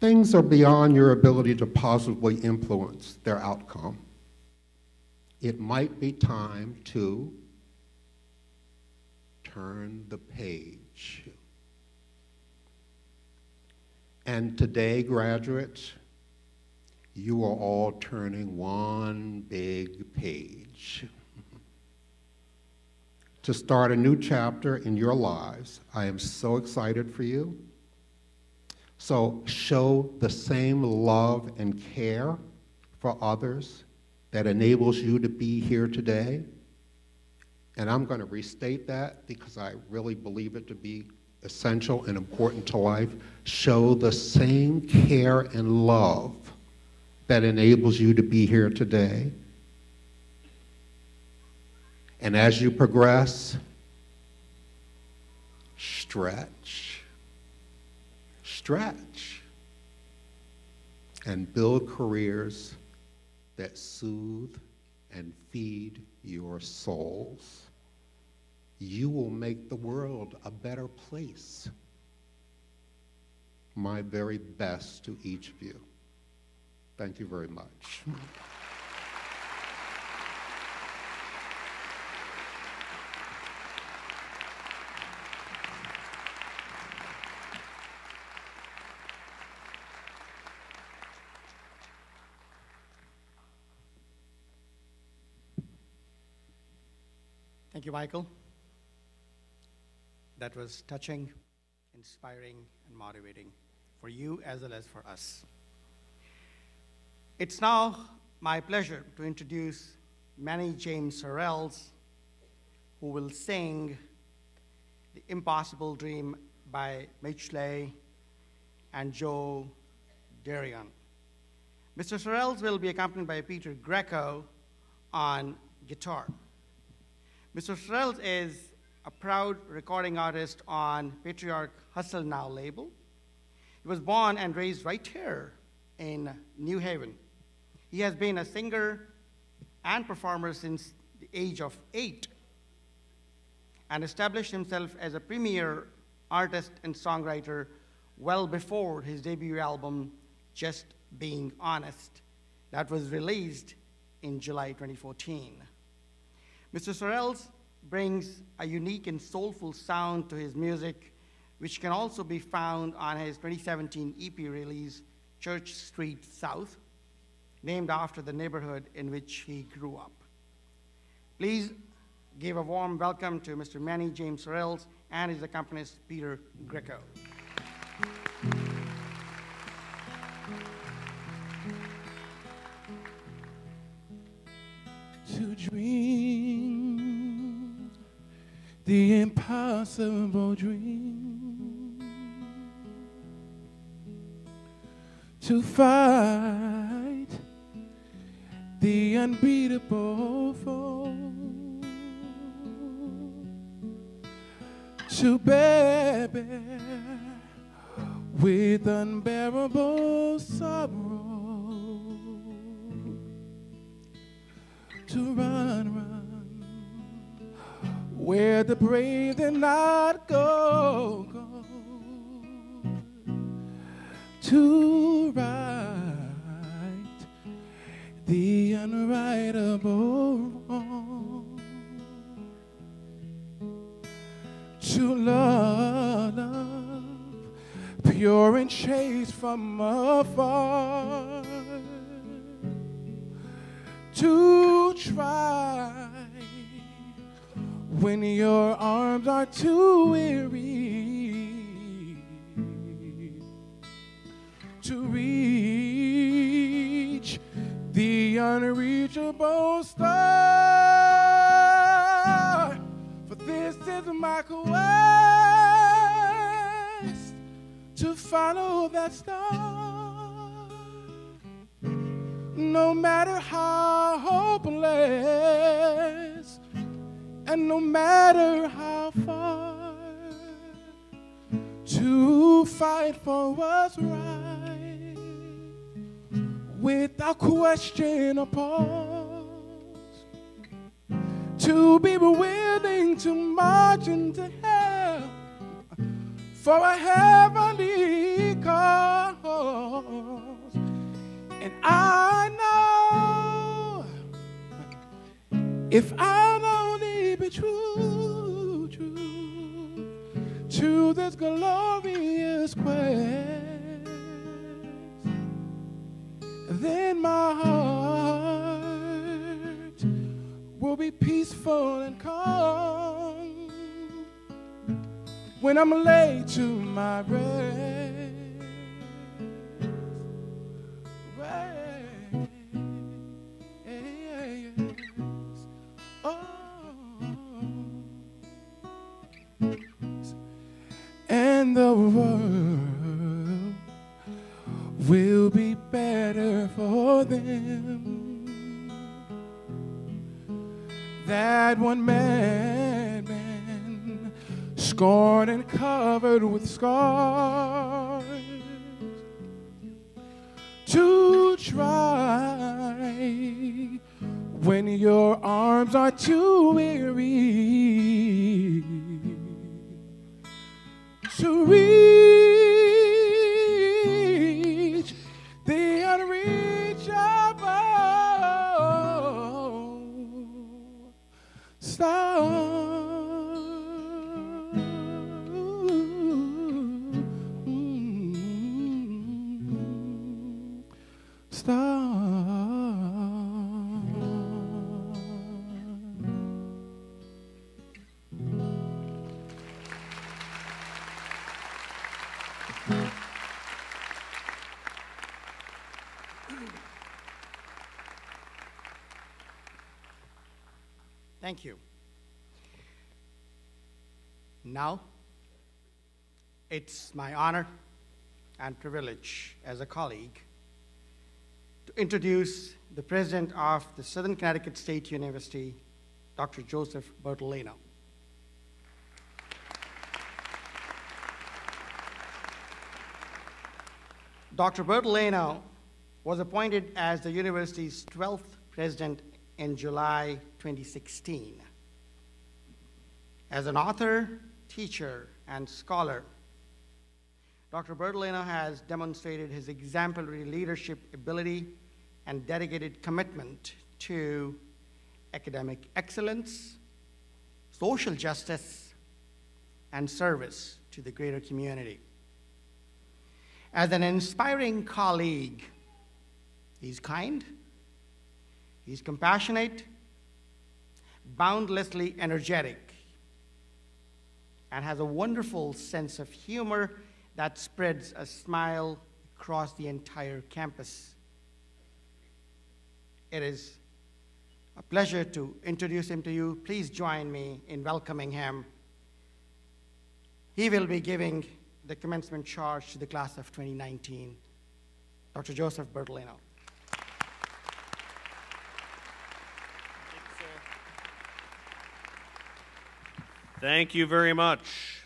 things are beyond your ability to positively influence their outcome. It might be time to turn the page. And today, graduates, you are all turning one big page. to start a new chapter in your lives. I am so excited for you. So show the same love and care for others that enables you to be here today. And I'm going to restate that because I really believe it to be essential and important to life. Show the same care and love that enables you to be here today. And as you progress, stretch, stretch, and build careers that soothe and feed your souls. You will make the world a better place. My very best to each of you. Thank you very much. Thank you, Michael. That was touching, inspiring, and motivating for you as well as for us. It's now my pleasure to introduce Manny James Sorrells, who will sing The Impossible Dream by Mitch Leigh and Joe Darion. Mr. Sorrells will be accompanied by Peter Greco on guitar. Mr. Sorrells is a proud recording artist on Patriarch Hustle Now label. He was born and raised right here in New Haven. He has been a singer and performer since the age of eight and established himself as a premier artist and songwriter well before his debut album, Just Being Honest, that was released in July 2014. Mr. Sorrells brings a unique and soulful sound to his music, which can also be found on his 2017 EP release, Church Street South, named after the neighborhood in which he grew up. Please give a warm welcome to Mr. Manny James Sorrells and his accompanist, Peter Greco. to dream the impossible dream to fight the unbeatable foe. To bear, with unbearable sorrow. To run, run, where the brave did not go, go, to right the unrightable wrong, to love, love pure and chaste from afar. To try when your arms are too weary to reach unreachable star. For this is my quest to follow that star no matter how hopeless and no matter how far to fight for what's right without question or pause. To be willing to march into hell for a heavenly cause. And I know if I'll only be true, true to this glorious quest, then my heart will be peaceful and calm when I'm laid to my rest. And the world will be better for them. That one madman, scorned and covered with scars to try when your arms are too weary to reach star. Star. Thank you. Now, it's my honor and privilege as a colleague to introduce the president of the Southern Connecticut State University, Dr. Joseph Bertolino. Dr. Bertolino was appointed as the university's 12th president in July 2016. As an author, teacher, and scholar, Dr. Bertolino has demonstrated his exemplary leadership ability and dedicated commitment to academic excellence, social justice, and service to the greater community. As an inspiring colleague, he's kind, he's compassionate, boundlessly energetic, and has a wonderful sense of humor that spreads a smile across the entire campus. It is a pleasure to introduce him to you. Please join me in welcoming him. He will be giving the commencement charge to the class of 2019, Dr. Joseph Bertolino. Thank you very much.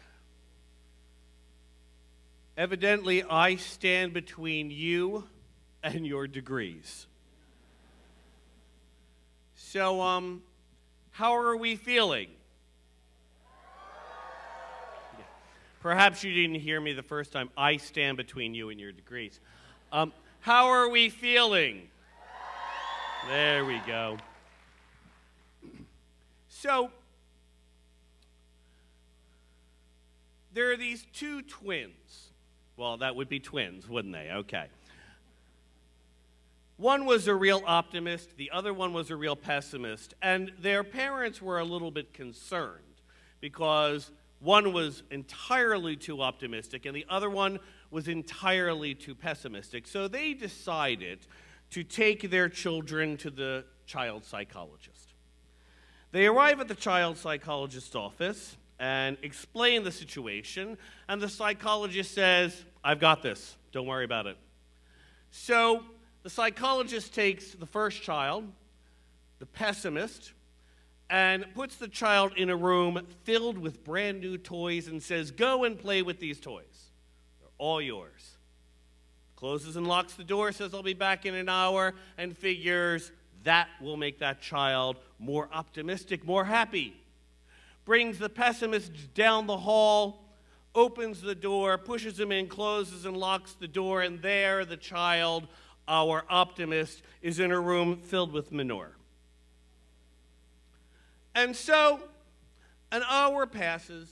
Evidently, I stand between you and your degrees. So, um, how are we feeling? Perhaps you didn't hear me the first time. I stand between you and your degrees. Um, how are we feeling? There we go. So, there are these two twins. Well, that would be twins, wouldn't they? Okay. One was a real optimist, the other one was a real pessimist, and their parents were a little bit concerned because one was entirely too optimistic and the other one was entirely too pessimistic. So they decided to take their children to the child psychologist. They arrive at the child psychologist's office and explain the situation, and the psychologist says, I've got this, don't worry about it. So the psychologist takes the first child, the pessimist, and puts the child in a room filled with brand new toys and says, Go and play with these toys. They're all yours. Closes and locks the door, says, I'll be back in an hour, and figures that will make that child more optimistic, more happy. Brings the pessimist down the hall, opens the door, pushes him in, closes and locks the door, and there the child, our optimist, is in a room filled with manure. And so an hour passes,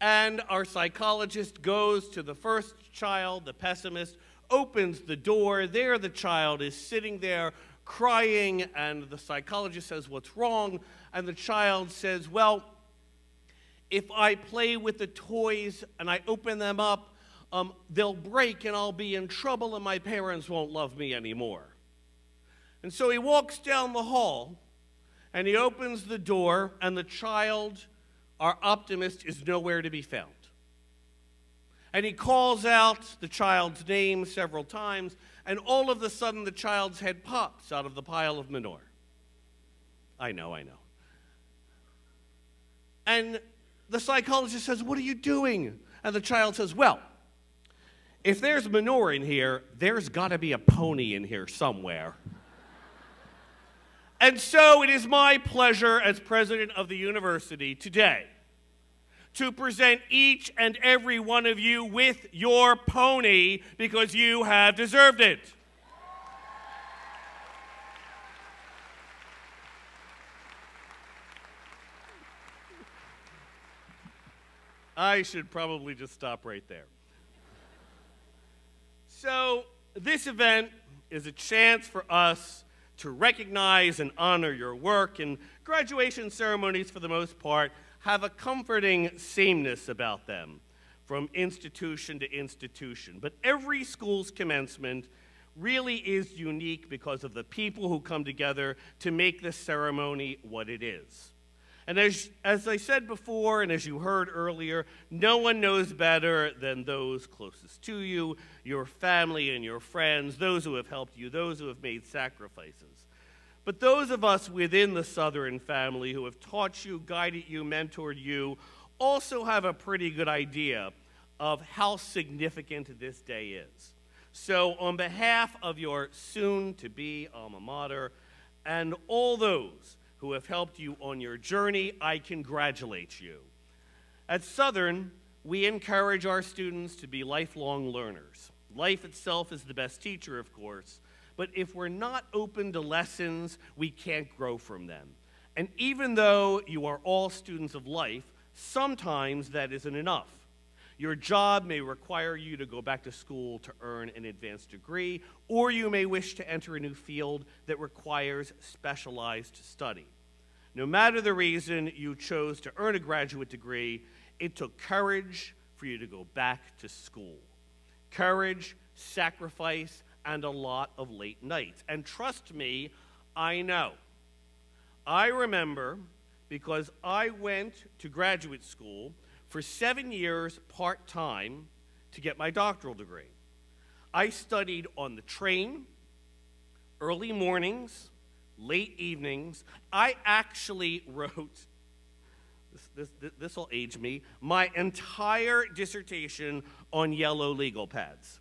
and our psychologist goes to the first child, the pessimist, opens the door. There, the child is sitting there crying, and the psychologist says, What's wrong? And the child says, Well, if I play with the toys and I open them up, um, they'll break and I'll be in trouble and my parents won't love me anymore. And so he walks down the hall and he opens the door, and the child, our optimist, is nowhere to be found. And he calls out the child's name several times, and all of a sudden the child's head pops out of the pile of manure. I know, I know. And the psychologist says, What are you doing? And the child says, Well, if there's manure in here, there's got to be a pony in here somewhere. And so it is my pleasure as president of the university today to present each and every one of you with your pony because you have deserved it. I should probably just stop right there. So, this event is a chance for us to recognize and honor your work, and graduation ceremonies, for the most part, have a comforting sameness about them from institution to institution. But every school's commencement, really is unique because of the people who come together to make this ceremony what it is. And as, as I said before, and as you heard earlier, no one knows better than those closest to you, your family and your friends, those who have helped you, those who have made sacrifices. But those of us within the Southern family who have taught you, guided you, mentored you, also have a pretty good idea of how significant this day is. So, on behalf of your soon to be alma mater and all those who have helped you on your journey, I congratulate you. At Southern, we encourage our students to be lifelong learners. Life itself is the best teacher, of course, but if we're not open to lessons, we can't grow from them. And even though you are all students of life, sometimes that isn't enough. Your job may require you to go back to school to earn an advanced degree, or you may wish to enter a new field that requires specialized study. No matter the reason you chose to earn a graduate degree, it took courage for you to go back to school. Courage, sacrifice, and a lot of late nights. And trust me, I know. I remember because I went to graduate school for seven years part time to get my doctoral degree. I studied on the train, early mornings, late evenings. I actually wrote, this, this, will age me, my entire dissertation on yellow legal pads.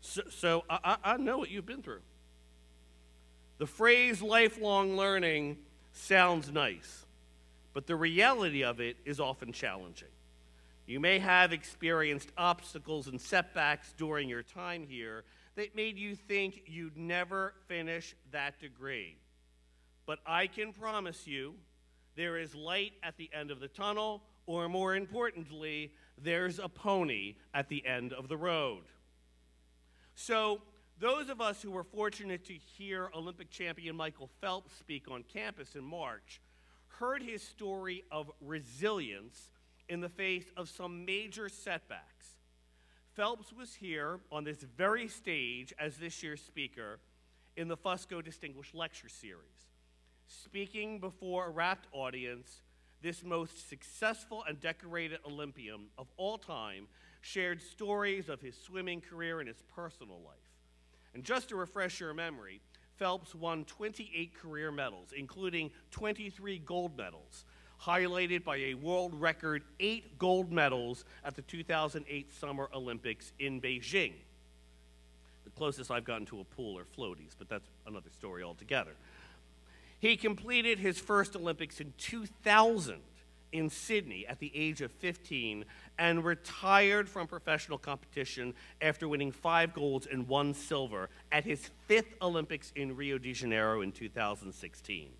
So, so I, I know what you've been through. The phrase lifelong learning sounds nice, but the reality of it is often challenging. You may have experienced obstacles and setbacks during your time here that made you think you'd never finish that degree. But I can promise you there is light at the end of the tunnel, or more importantly, there's a pony at the end of the road. So, those of us who were fortunate to hear Olympic champion Michael Phelps speak on campus in March heard his story of resilience in the face of some major setbacks. Phelps was here on this very stage as this year's speaker in the Fusco Distinguished Lecture Series. Speaking before a rapt audience, this most successful and decorated Olympian of all time shared stories of his swimming career and his personal life. And just to refresh your memory, Phelps won 28 career medals, including 23 gold medals, highlighted by a world record eight gold medals at the 2008 Summer Olympics in Beijing. The closest I've gotten to a pool are floaties, but that's another story altogether. He completed his first Olympics in 2000 in Sydney at the age of 15 and retired from professional competition after winning five golds and one silver at his fifth Olympics in Rio de Janeiro in 2016.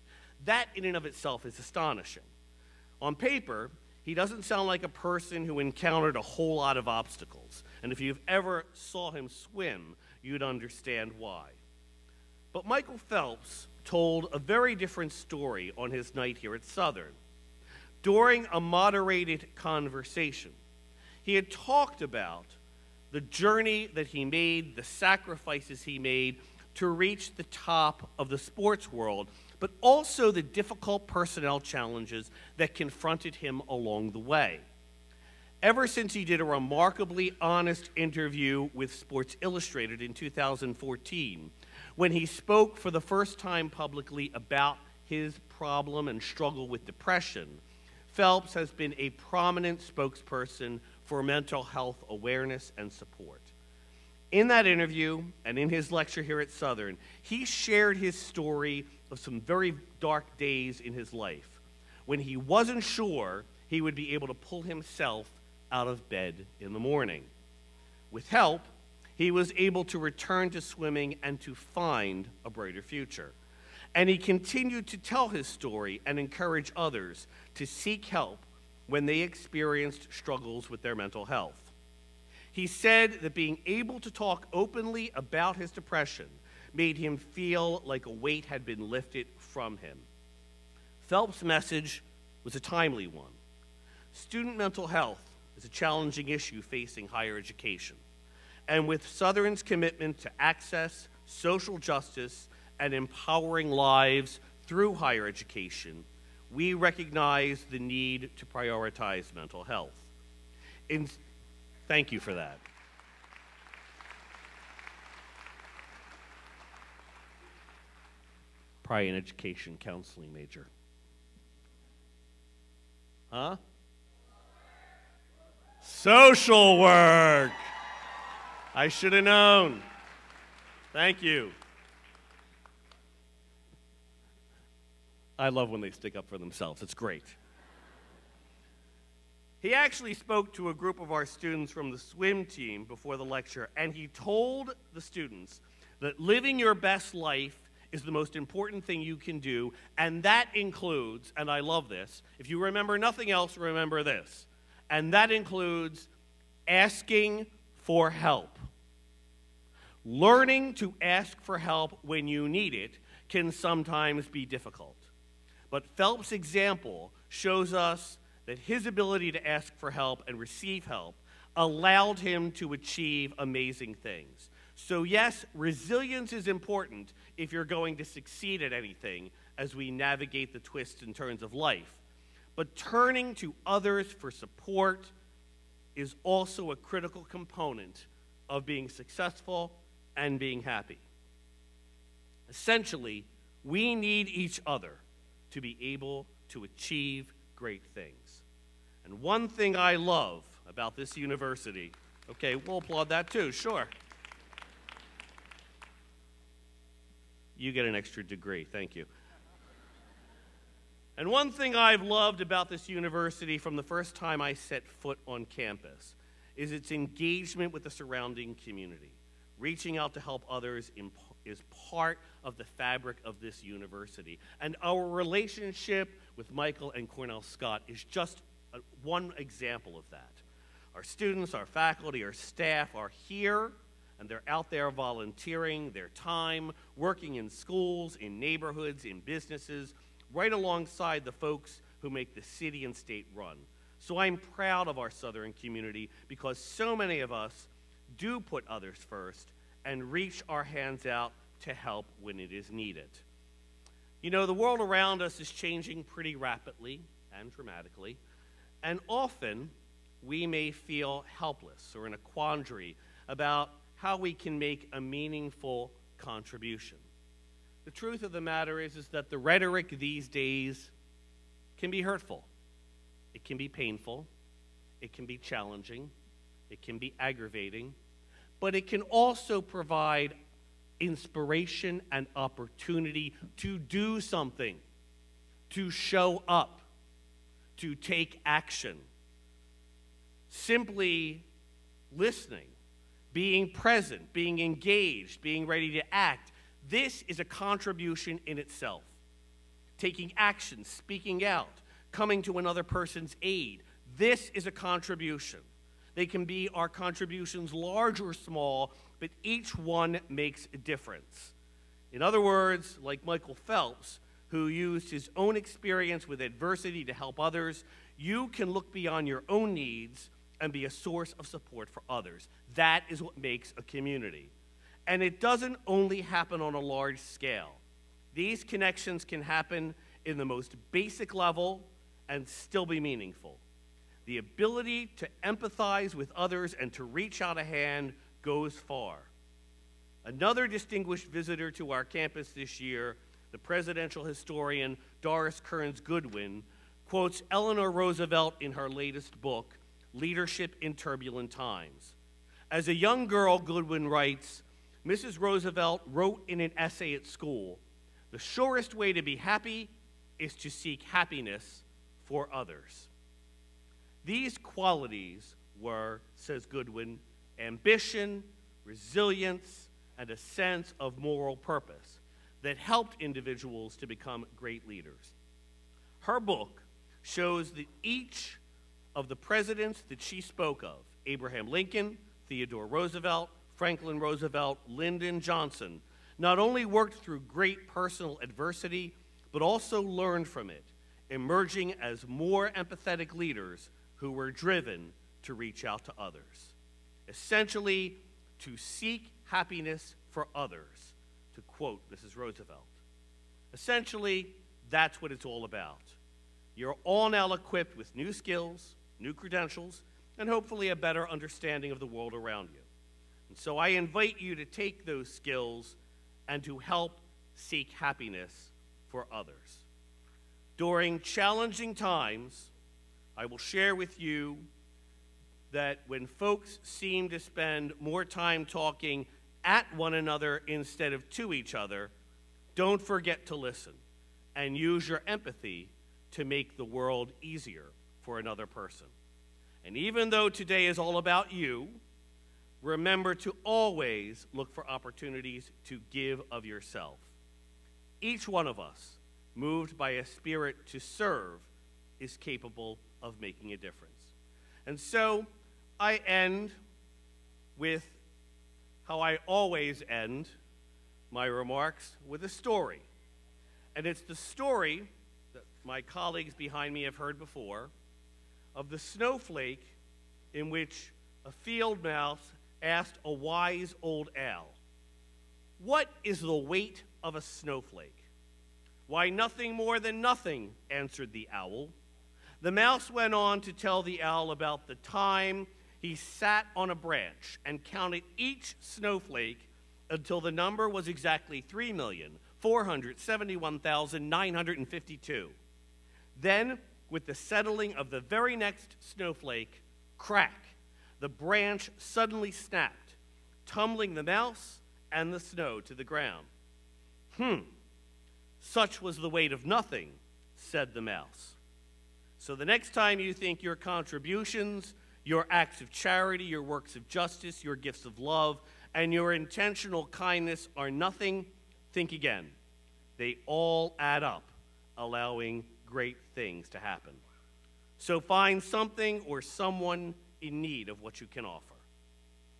That, in and of itself, is astonishing. On paper, he doesn't sound like a person who encountered a whole lot of obstacles. And if you've ever saw him swim, you'd understand why. But Michael Phelps told a very different story on his night here at Southern during a moderated conversation, he had talked about the journey that he made, the sacrifices he made to reach the top of the sports world, but also the difficult personnel challenges that confronted him along the way. Ever since he did a remarkably honest interview with Sports Illustrated in 2014, when he spoke for the first time publicly about his problem and struggle with depression, Phelps has been a prominent spokesperson for mental health awareness and support. In that interview and in his lecture here at Southern, he shared his story of some very dark days in his life when he wasn't sure he would be able to pull himself out of bed in the morning. With help, he was able to return to swimming and to find a brighter future. And he continued to tell his story and encourage others to seek help when they experienced struggles with their mental health. He said that being able to talk openly about his depression made him feel like a weight had been lifted from him. Phelps' message was a timely one. Student mental health is a challenging issue facing higher education. and with Southern's commitment to access, social justice, and empowering lives through higher education, we recognize the need to prioritize mental health. In, thank you for that. Probably an education counseling major. Huh? Social work. I should have known. Thank you. I love when they stick up for themselves. It's great. He actually spoke to a group of our students from the swim team before the lecture, and he told the students that living your best life is the most important thing you can do, and that includes, and I love this, if you remember nothing else, remember this, and that includes asking for help. Learning to ask for help when you need it can sometimes be difficult. But Phelps' example shows us that his ability to ask for help and receive help allowed him to achieve amazing things. So, yes, resilience is important if you're going to succeed at anything as we navigate the twists and turns of life. But turning to others for support is also a critical component of being successful and being happy. Essentially, we need each other to be able to achieve great things. And one thing I love about this university, okay, we'll applaud that too, sure. You get an extra degree, thank you. And one thing I've loved about this university from the first time I set foot on campus is its engagement with the surrounding community. Reaching out to help others is part of the fabric of this university. And our relationship with Michael and Cornell Scott is just a, one example of that. Our students, our faculty, our staff are here and they're out there volunteering their time, working in schools, in neighborhoods, in businesses, right alongside the folks who make the city and state run. So I'm proud of our Southern community because so many of us do put others first and reach our hands out to help when it is needed. You know, the world around us is changing pretty rapidly and dramatically, and often we may feel helpless or in a quandary about how we can make a meaningful contribution. The truth of the matter is, is that the rhetoric these days can be hurtful. It can be painful. It can be challenging. It can be aggravating. But it can also provide inspiration and opportunity to do something, to show up, to take action. Simply listening being present, being engaged, being ready to act. This is a contribution in itself. Taking action, speaking out, coming to another person's aid. This is a contribution. They can be our contributions large or small, but each one makes a difference. In other words, like Michael Phelps, who used his own experience with adversity to help others, you can look beyond your own needs and be a source of support for others. That is what makes a community. And it doesn't only happen on a large scale. These connections can happen in the most basic level and still be meaningful. The ability to empathize with others and to reach out a hand goes far. Another distinguished visitor to our campus this year, the presidential historian Doris Kearns Goodwin, quotes Eleanor Roosevelt in her latest book, Leadership in Turbulent Times. As a young girl, Goodwin writes, Mrs. Roosevelt wrote in an essay at school, the surest way to be happy is to seek happiness for others. These qualities were, says Goodwin, ambition, resilience, and a sense of moral purpose that helped individuals to become great leaders. Her book shows that each of the presidents that she spoke of Abraham Lincoln, Theodore Roosevelt, Franklin Roosevelt, Lyndon Johnson not only worked through great personal adversity, but also learned from it, emerging as more empathetic leaders who were driven to reach out to others. Essentially, to seek happiness for others, to quote Mrs. Roosevelt. Essentially, that's what it's all about. You're all now equipped with new skills, new credentials, and hopefully a better understanding of the world around you. And so I invite you to take those skills and to help seek happiness for others. During challenging times, I will share with you that when folks seem to spend more time talking at one another instead of to each other, don't forget to listen and use your empathy to make the world easier for another person. And even though today is all about you, remember to always look for opportunities to give of yourself. Each one of us, moved by a spirit to serve, is capable of making a difference. And so I end with how I always end my remarks with a story. And it's the story that my colleagues behind me have heard before of the snowflake in which a field mouse asked a wise old owl, What is the weight of a snowflake? Why, nothing more than nothing, answered the owl. The mouse went on to tell the owl about the time he sat on a branch and counted each snowflake until the number was exactly 3,471,952. Then, with the settling of the very next snowflake, crack, the branch suddenly snapped, tumbling the mouse and the snow to the ground. Hmm, such was the weight of nothing, said the mouse. So the next time you think your contributions, your acts of charity, your works of justice, your gifts of love, and your intentional kindness are nothing, think again. They all add up, allowing great things to happen. So find something or someone in need of what you can offer.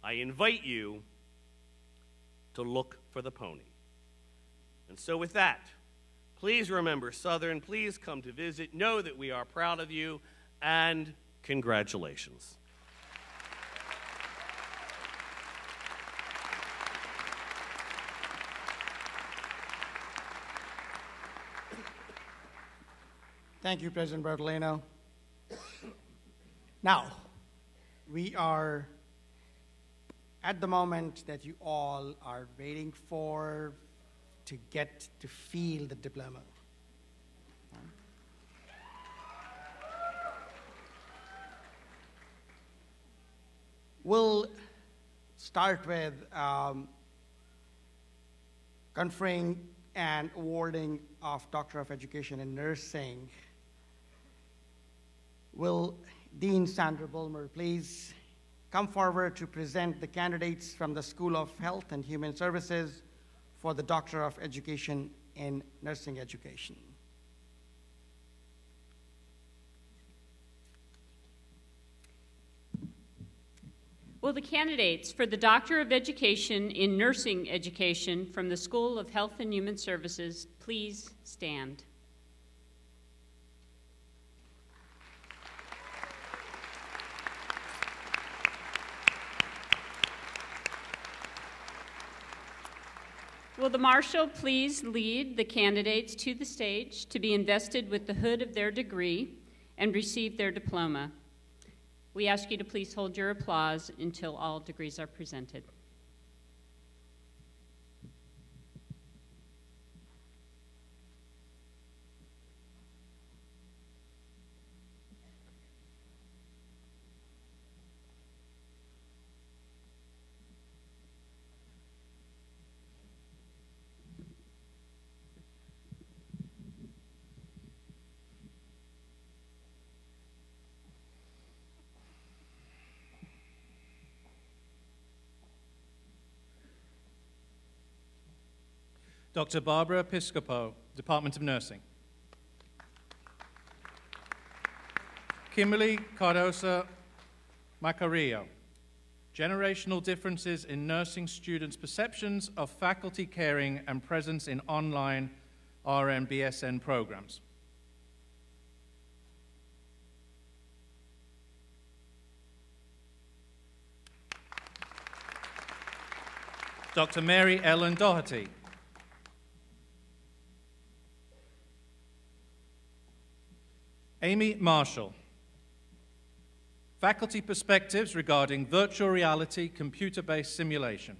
I invite you to look for the pony. And so, with that, Please remember Southern. Please come to visit. Know that we are proud of you, and congratulations. Thank you, President Bertolino. Now, we are at the moment that you all are waiting for to get to feel the diploma. We'll start with um, conferring and awarding of Doctor of Education in Nursing. Will Dean Sandra Bulmer please come forward to present the candidates from the School of Health and Human Services for the Doctor of Education in Nursing Education. Will the candidates for the Doctor of Education in Nursing Education from the School of Health and Human Services please stand? Will the marshal please lead the candidates to the stage to be invested with the hood of their degree and receive their diploma? We ask you to please hold your applause until all degrees are presented. Dr. Barbara Piscopo, Department of Nursing. Kimberly Cardosa Macarillo, Generational Differences in Nursing Students' Perceptions of Faculty Caring and Presence in Online RN-BSN Programs. Dr. Mary Ellen Doherty. Amy Marshall. Faculty perspectives regarding virtual reality computer based simulation.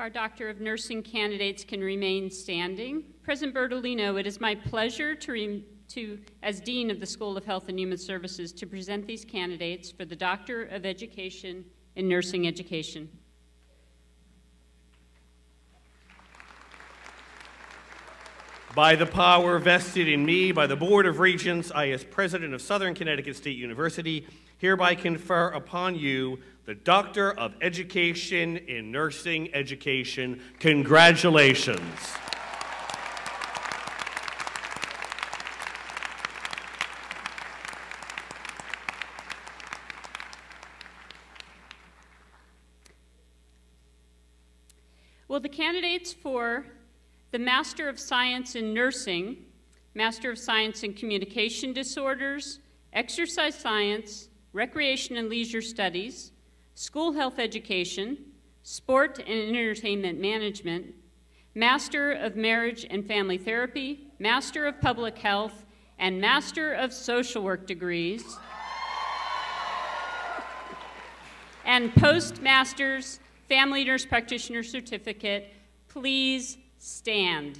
Our Doctor of Nursing candidates can remain standing. President Bertolino, it is my pleasure to, to, as Dean of the School of Health and Human Services, to present these candidates for the Doctor of Education in Nursing Education. By the power vested in me by the Board of Regents, I, as President of Southern Connecticut State University, hereby confer upon you the Doctor of Education in Nursing Education. Congratulations. Will the candidates for the Master of Science in Nursing, Master of Science in Communication Disorders, Exercise Science, Recreation and Leisure Studies, School Health Education, Sport and Entertainment Management, Master of Marriage and Family Therapy, Master of Public Health, and Master of Social Work degrees, and Postmasters Family Nurse Practitioner Certificate, please stand.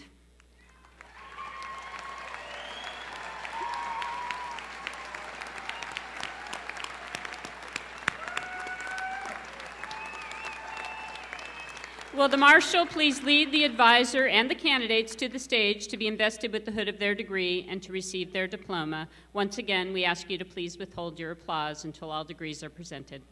Will the Marshal please lead the advisor and the candidates to the stage to be invested with the hood of their degree and to receive their diploma? Once again, we ask you to please withhold your applause until all degrees are presented.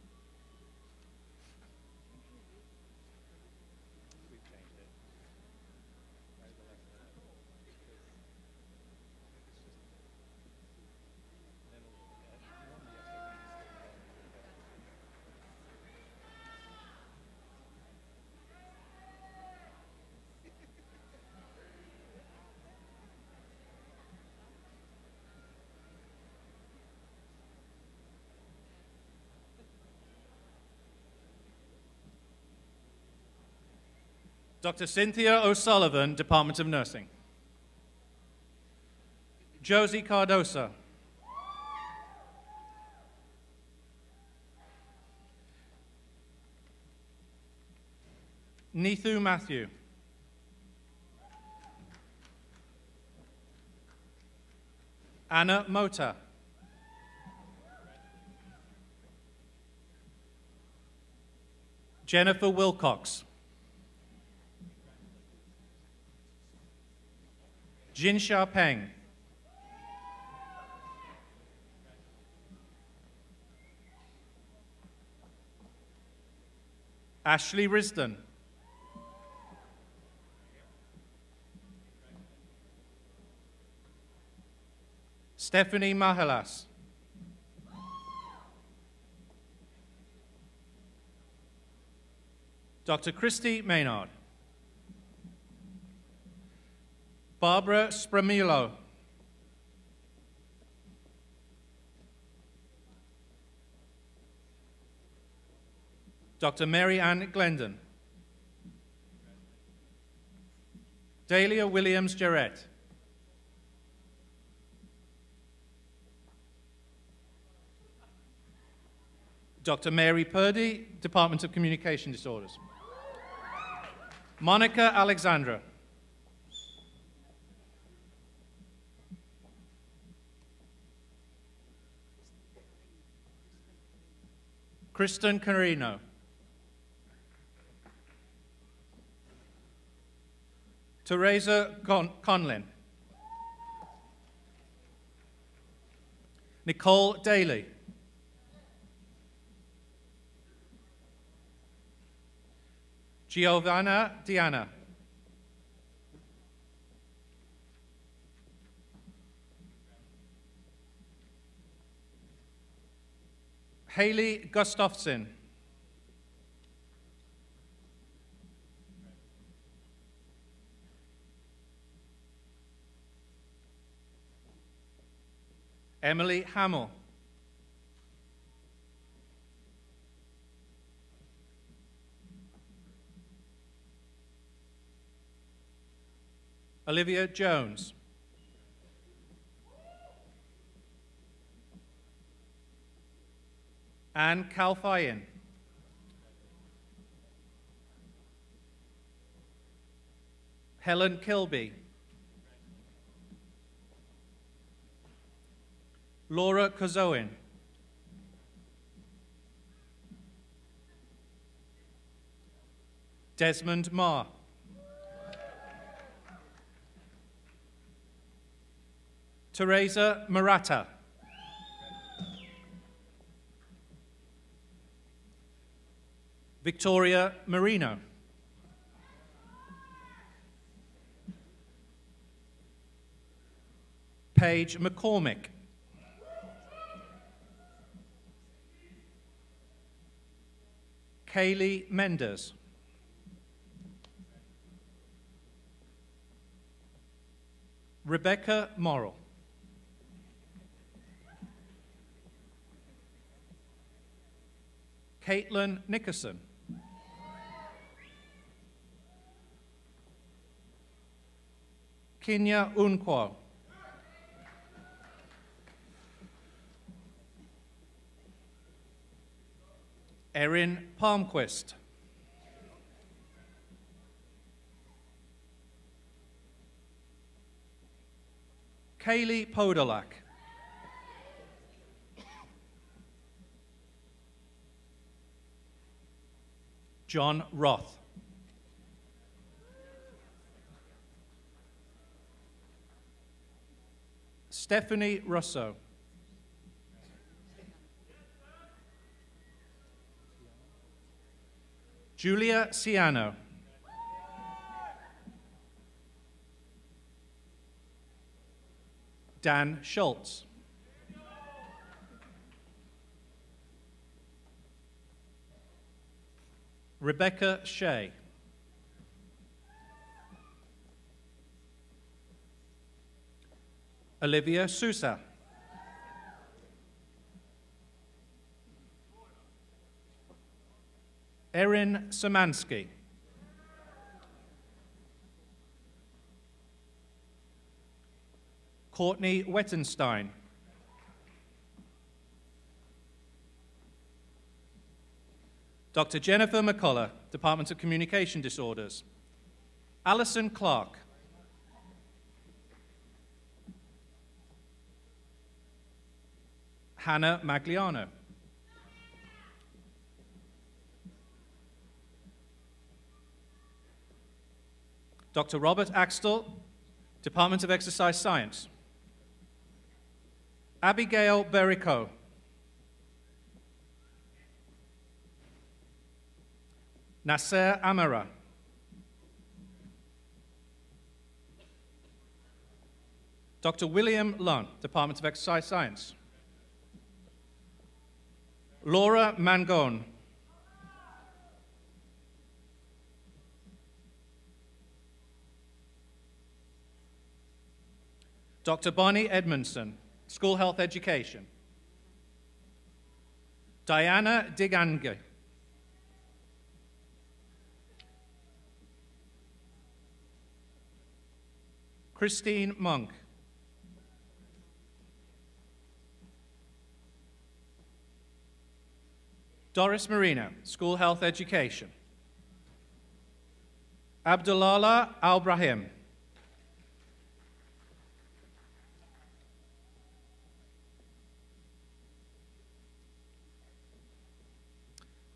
Dr. Cynthia O'Sullivan, Department of Nursing. Josie Cardosa. Neithu Matthew. Anna Mota. Jennifer Wilcox. Jin Xiaopeng. Ashley Risdon. Stephanie Mahalas. Dr. Christy Maynard. Barbara Spramilo. Dr. Mary Ann Glendon. Dahlia Williams Jarrett. Dr. Mary Purdy, Department of Communication Disorders. Monica Alexandra. Kristen Carino. Teresa Con- Conlin. Nicole Daly. Giovanna Diana. Haley Gustafson. Emily Hamill. Olivia Jones. Anne Calfayan. Helen Kilby. Laura Kozoin. Desmond Marr. Teresa Murata. Victoria Marino. Paige McCormick. Kaylee Menders. Rebecca Morrill. Caitlin Nickerson. Kinya Unquo. Erin Palmquist. Kaylee Podolak. John Roth. Stephanie Russo. Julia Ciano. Dan Schultz. Rebecca Shea. Olivia Sousa. Erin Samansky. Courtney Wettenstein. Dr. Jennifer McCullough, Department of Communication Disorders. Alison Clark. Hannah Magliano. Dr. Robert Axtell, Department of Exercise Science. Abigail Berico. Nasser Amara. Dr. William Lunn, Department of Exercise Science. Laura Mangone. Dr. Bonnie Edmondson, School Health Education. Diana Digange. Christine Monk. Doris Marino, School Health Education. Abdullah Al-Brahim.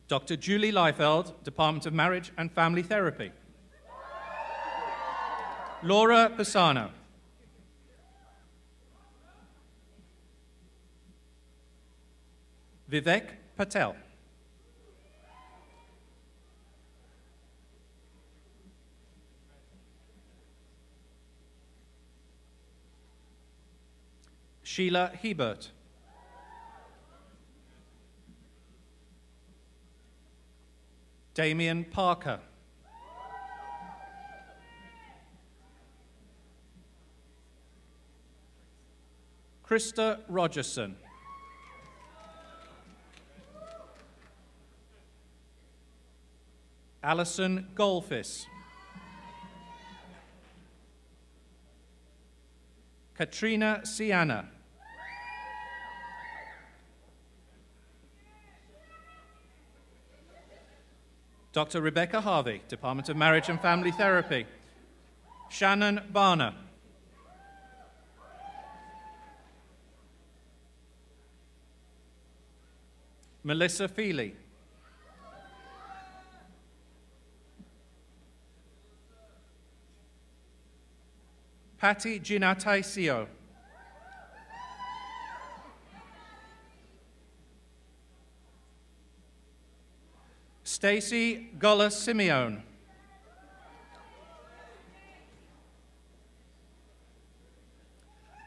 Dr. Julie Liefeld, Department of Marriage and Family Therapy. Laura Pisano. Vivek Patel. Sheila Hebert. Damien Parker. Krista Rogerson. Alison Golfis. Katrina Siana. Dr. Rebecca Harvey, Department of Marriage and Family Therapy. Shannon Barner. Melissa Feely. Patty Ginataisio. Stacy Gullah Simeone.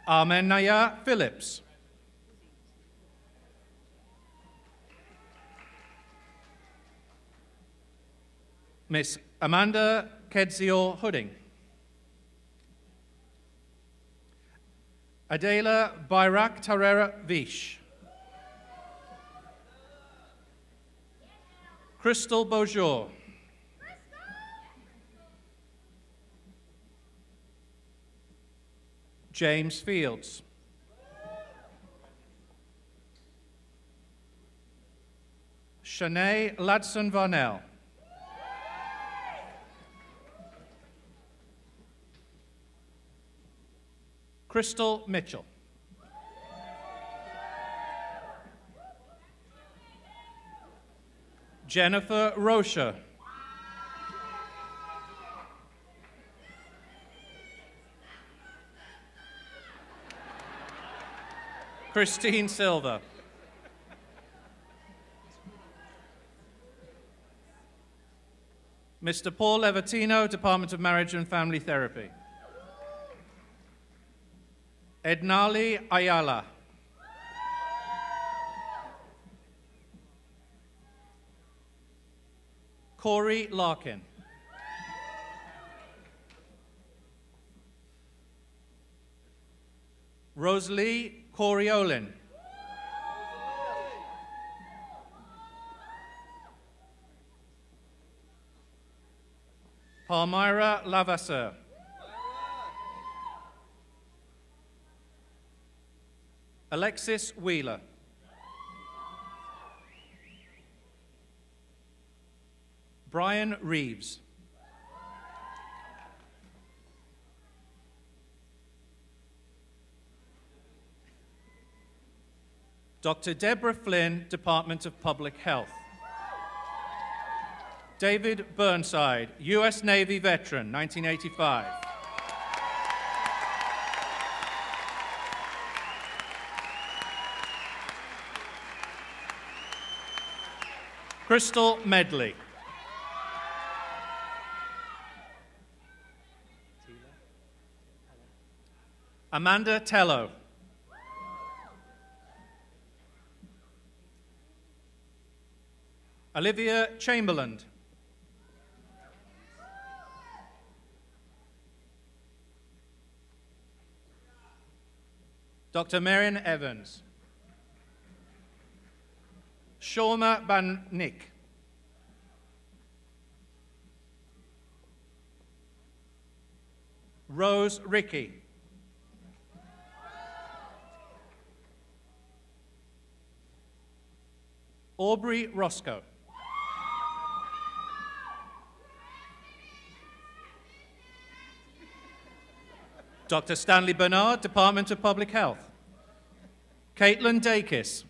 Amenaya Phillips. Miss Amanda Kedzio Hudding. Adela Bayrak Tarera Vish. Crystal Beaujour. James Fields. Shanae Ladson Varnell. Crystal Mitchell. Jennifer Rocha. Christine Silva. Mr. Paul Levatino, Department of Marriage and Family Therapy. Ednali Ayala. Corey Larkin. Rosalie Coriolin. Palmyra Lavasseur. Alexis Wheeler. Brian Reeves. Dr. Deborah Flynn, Department of Public Health. David Burnside, U.S. Navy veteran, 1985. Crystal Medley. Amanda Tello. Olivia Chamberlain. Dr. Marion Evans. Shorma Ban Nick. Rose Ricky. Aubrey Roscoe. Dr. Stanley Bernard, Department of Public Health. Caitlin Dakis.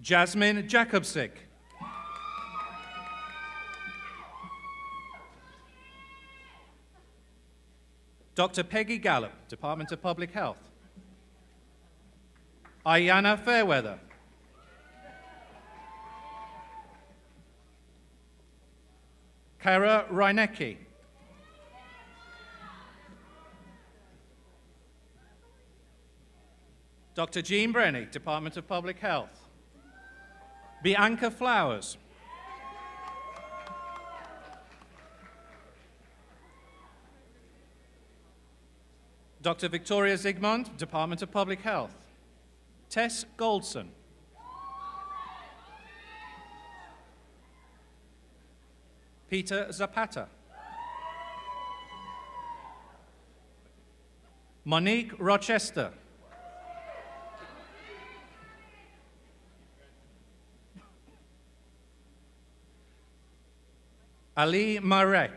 Jasmine Jakobsik. Dr. Peggy Gallup, Department of Public Health. Ayana Fairweather. Kara Reinecki. Dr. Jean Breny, Department of Public Health. Bianca Flowers. Dr. Victoria Zigmont, Department of Public Health. Tess Goldson. Peter Zapata. Monique Rochester. Ali Marek.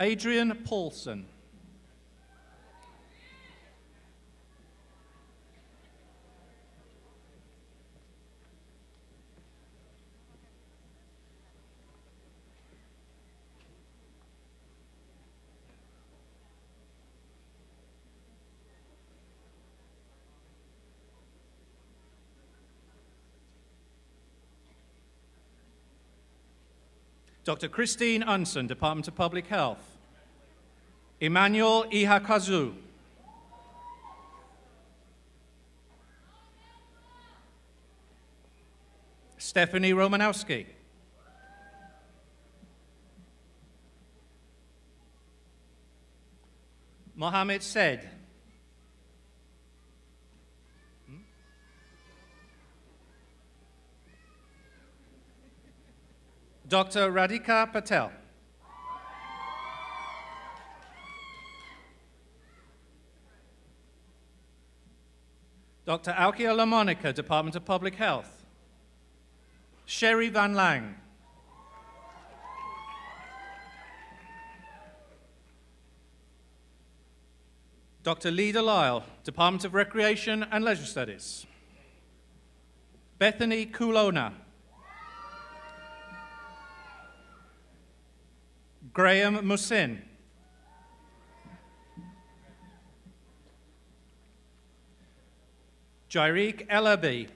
Adrian Paulson. Dr. Christine Unson, Department of Public Health. Emmanuel Ihakazu. Stephanie Romanowski. Mohammed said. Dr. Radhika Patel. Dr. Aukje Lamonica, Department of Public Health. Sherry Van Lang. Dr. Lee Delisle, Department of Recreation and Leisure Studies. Bethany Kulona. Graham Musin. Jairik Elabi.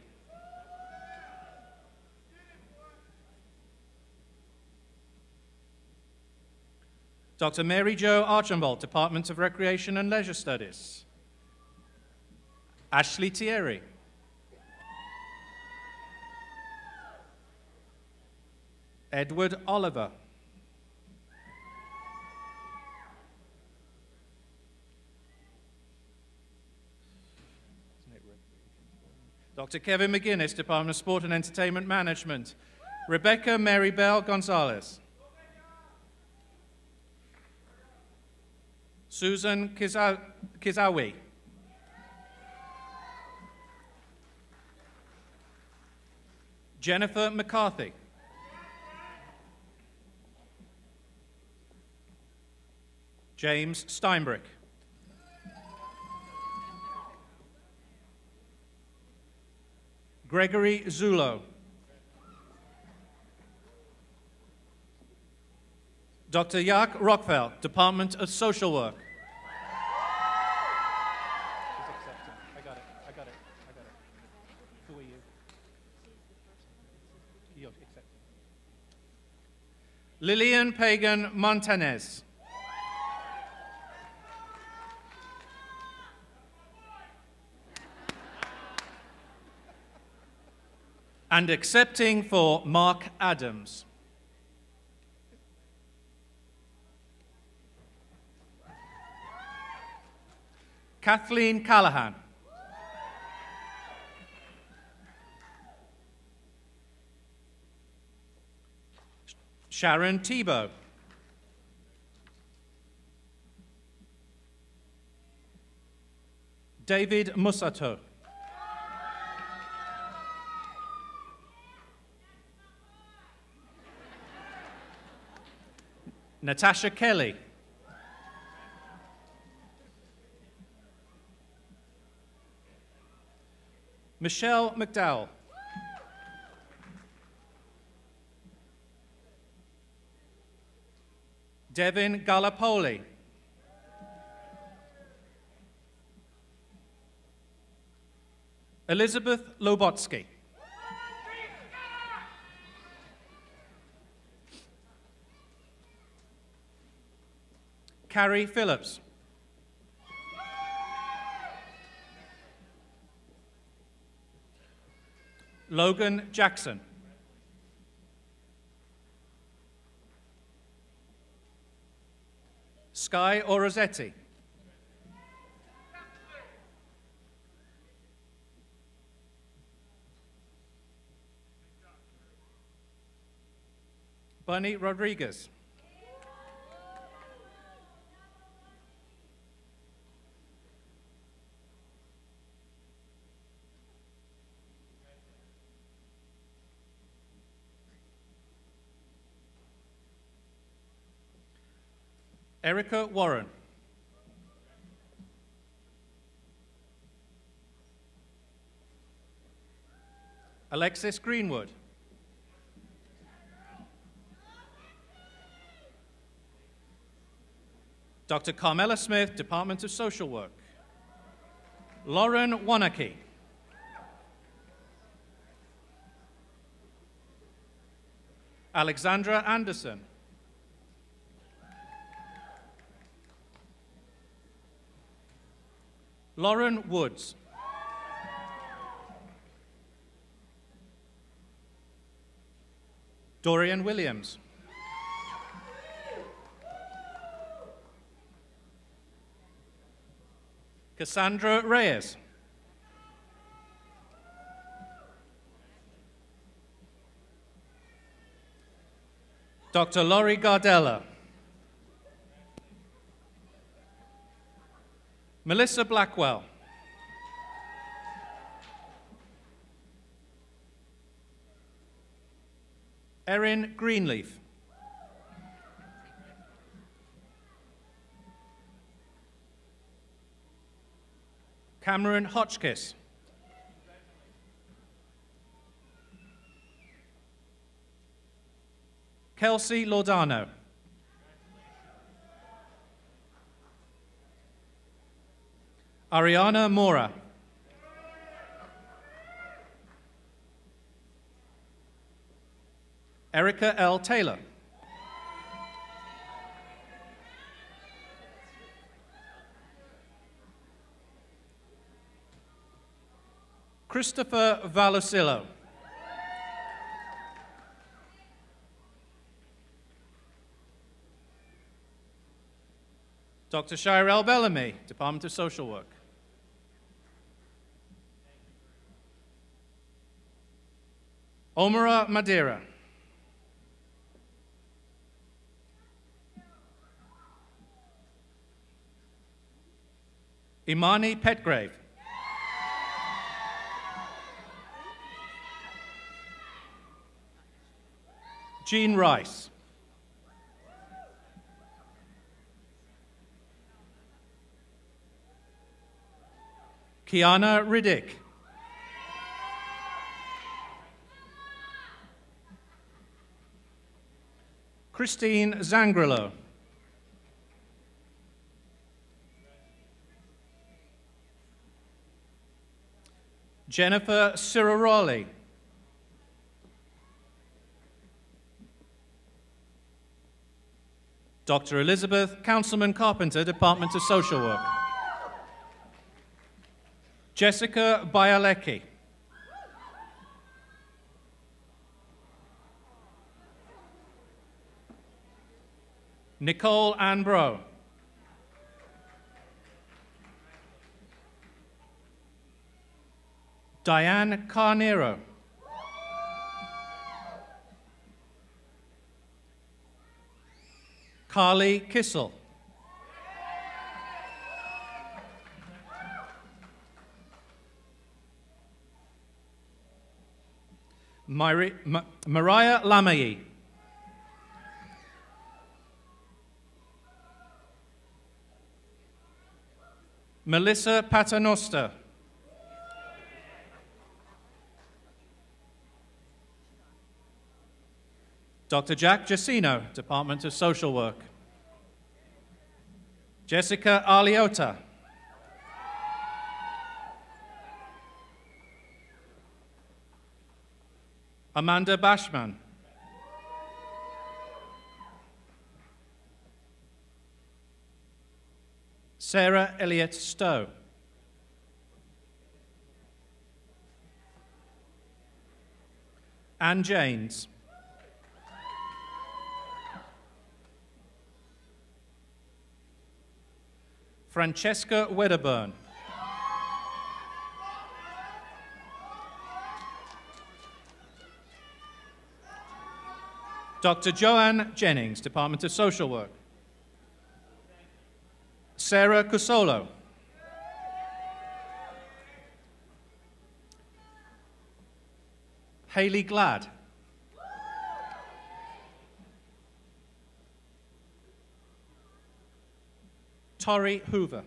Dr. Mary Jo Archambault, Department of Recreation and Leisure Studies. Ashley Thierry. Edward Oliver. Dr. Kevin McGuinness, Department of Sport and Entertainment Management. Rebecca Mary Bell Gonzalez. Susan Kiza- Kizawi. Jennifer McCarthy. James Steinbrück. Gregory Zulo. Dr. Jaak Rakfeldt, Department of Social Work. I got it. I got it. I got it. Who are you? You're accepting. Lillian Pagan Montanez. And accepting for Mark Adams. Kathleen Callahan. Sharon Tebow. David Musato. Natasha Kelly. Michelle McDowell. Devin Galapoli, Elizabeth Lobotsky. Carrie Phillips. Logan Jackson. Sky Orosetti. Bunny Rodriguez. Erica Warren. Alexis Greenwood. Dr. Carmela Smith, Department of Social Work. Lauren Wanaki. Alexandra Anderson. Lauren Woods. Dorian Williams. Cassandra Reyes. Dr. Laurie Gardella. Melissa Blackwell. Erin Greenleaf. Cameron Hotchkiss. Kelsey Lordano. Ariana Mora. Erica L. Taylor. Christopher Valusillo. Dr. Shirel Bellamy, Department of Social Work. Omara Madeira. Imani Petgrave. Jean Rice. Kiana Riddick. Christine Zangrilo. Jennifer Ciraroli. Dr. Elizabeth Councilman Carpenter, Department of Social Work. Jessica Bialecki. Nicole Anbro. Diane Carnero. Carly Kissel. Mari- Ma- Mariah Lamayi. Melissa Paternoster. Dr. Jack Jacino, Department of Social Work. Jessica Aliota. Amanda Bashman. Sarah Elliott Stowe. Anne Janes. Francesca Wedderburn. Dr. Joanne Jennings, Department of Social Work. Sarah Cusolo. Haley Glad. Tori Hoover.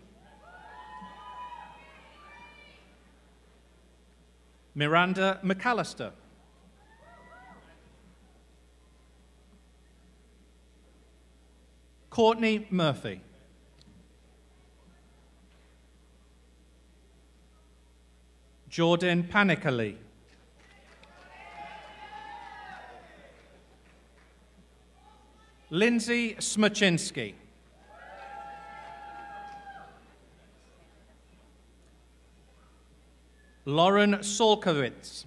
Miranda McAllister. Courtney Murphy. Jordan Panicali. Lindsay Smuczynski. Lauren Solkowitz.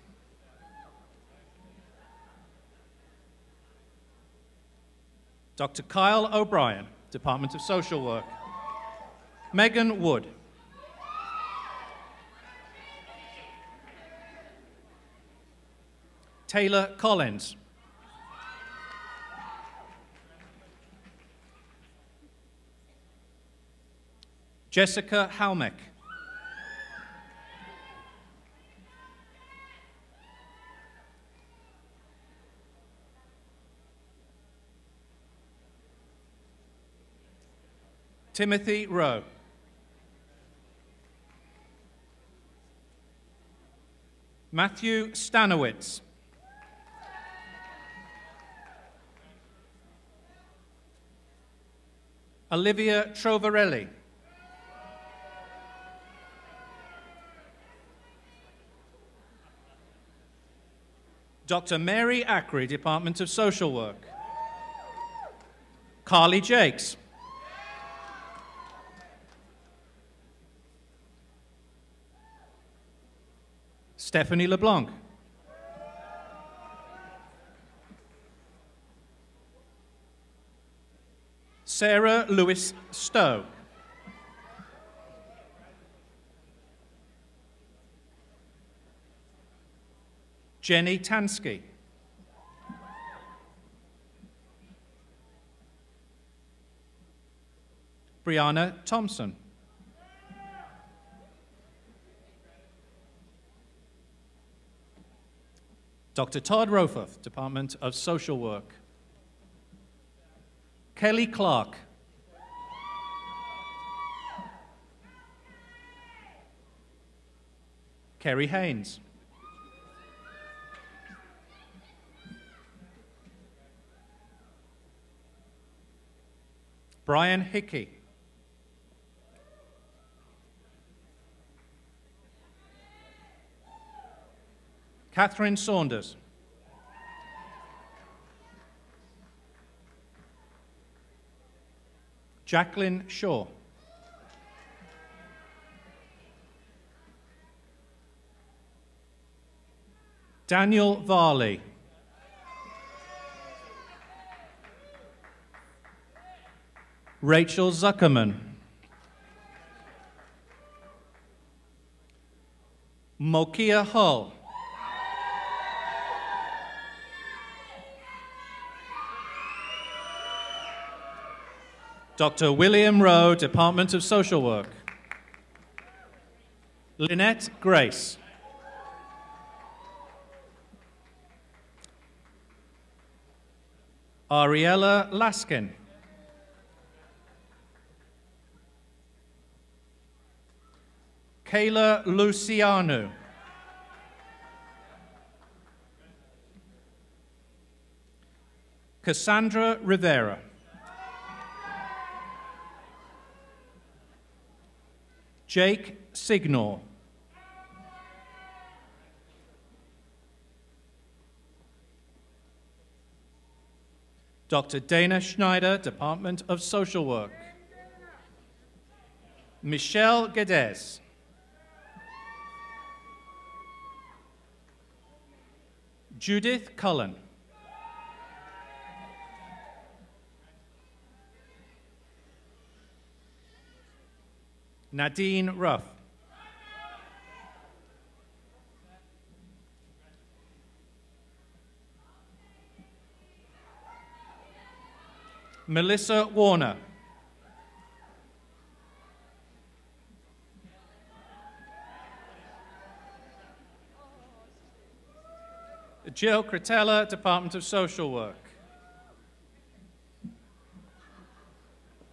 Dr. Kyle O'Brien, Department of Social Work. Megan Wood. Taylor Collins. Jessica Halmeck. Timothy Rowe. Matthew Stanowitz. Olivia Trovarelli. Dr. Mary Ackery, Department of Social Work. Carly Jakes. Stephanie LeBlanc. Sarah Lewis Stowe. Jenny Tansky. Brianna Thompson. Dr. Todd Rofuth, Department of Social Work. Kelly Clark. Kerry Haynes. Brian Hickey. Catherine Saunders. Jacqueline Shaw. Daniel Varley. Rachel Zuckerman. Mokia Hull. Dr. William Rowe, Department of Social Work. Lynette Grace. Ariella Laskin. Kayla Luciano. Cassandra Rivera. Jake Signor. Dr. Dana Schneider, Department of Social Work. Michelle Geddes. Judith Cullen. Nadine Ruff. Melissa Warner. Jill Critella, Department of Social Work.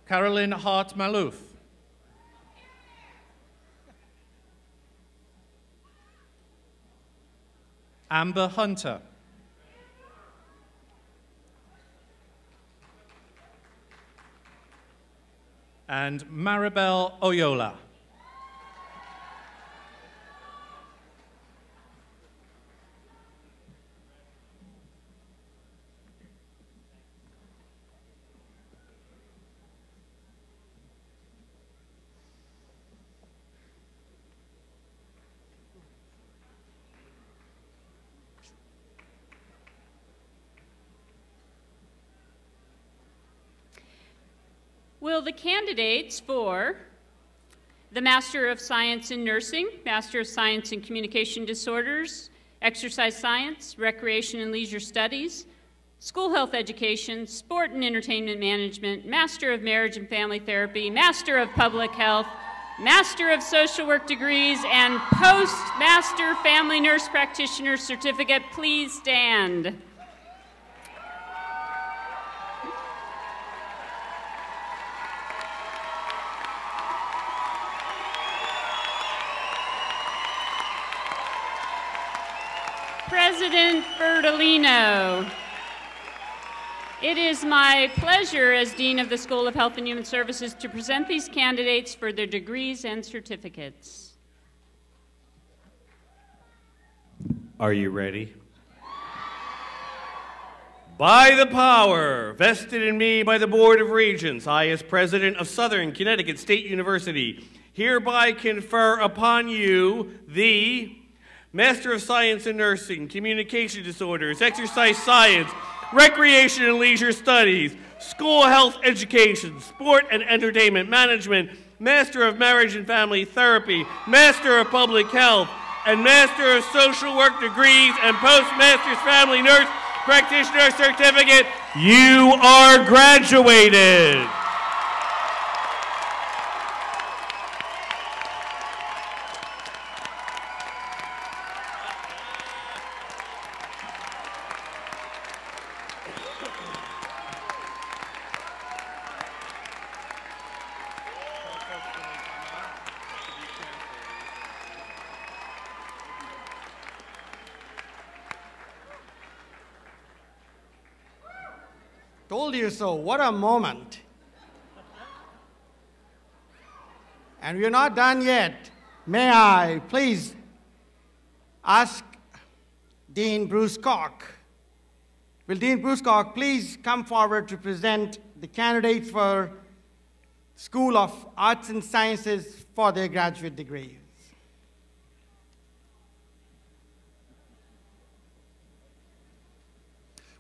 Carolyn Hart Malouf. Amber Hunter. And Maribel Oyola. Will the candidates for the Master of Science in Nursing, Master of Science in Communication Disorders, Exercise Science, Recreation and Leisure Studies, School Health Education, Sport and Entertainment Management, Master of Marriage and Family Therapy, Master of Public Health, Master of Social Work degrees, and Post Master Family Nurse Practitioner Certificate, please stand. It is my pleasure as Dean of the School of Health and Human Services to present these candidates for their degrees and certificates. Are you ready? By the power vested in me by the Board of Regents, I, as President of Southern Connecticut State University, hereby confer upon you the Master of Science in Nursing, Communication Disorders, Exercise Science, Recreation and Leisure Studies, School Health Education, Sport and Entertainment Management, Master of Marriage and Family Therapy, Master of Public Health, and Master of Social Work degrees and Postmaster's Family Nurse Practitioner Certificate. You are graduated. You so. What a moment. And we're not done yet. May I please ask Dean Bruce Koch? Will Dean Bruce Koch please come forward to present the candidates for School of Arts and Sciences for their graduate degrees?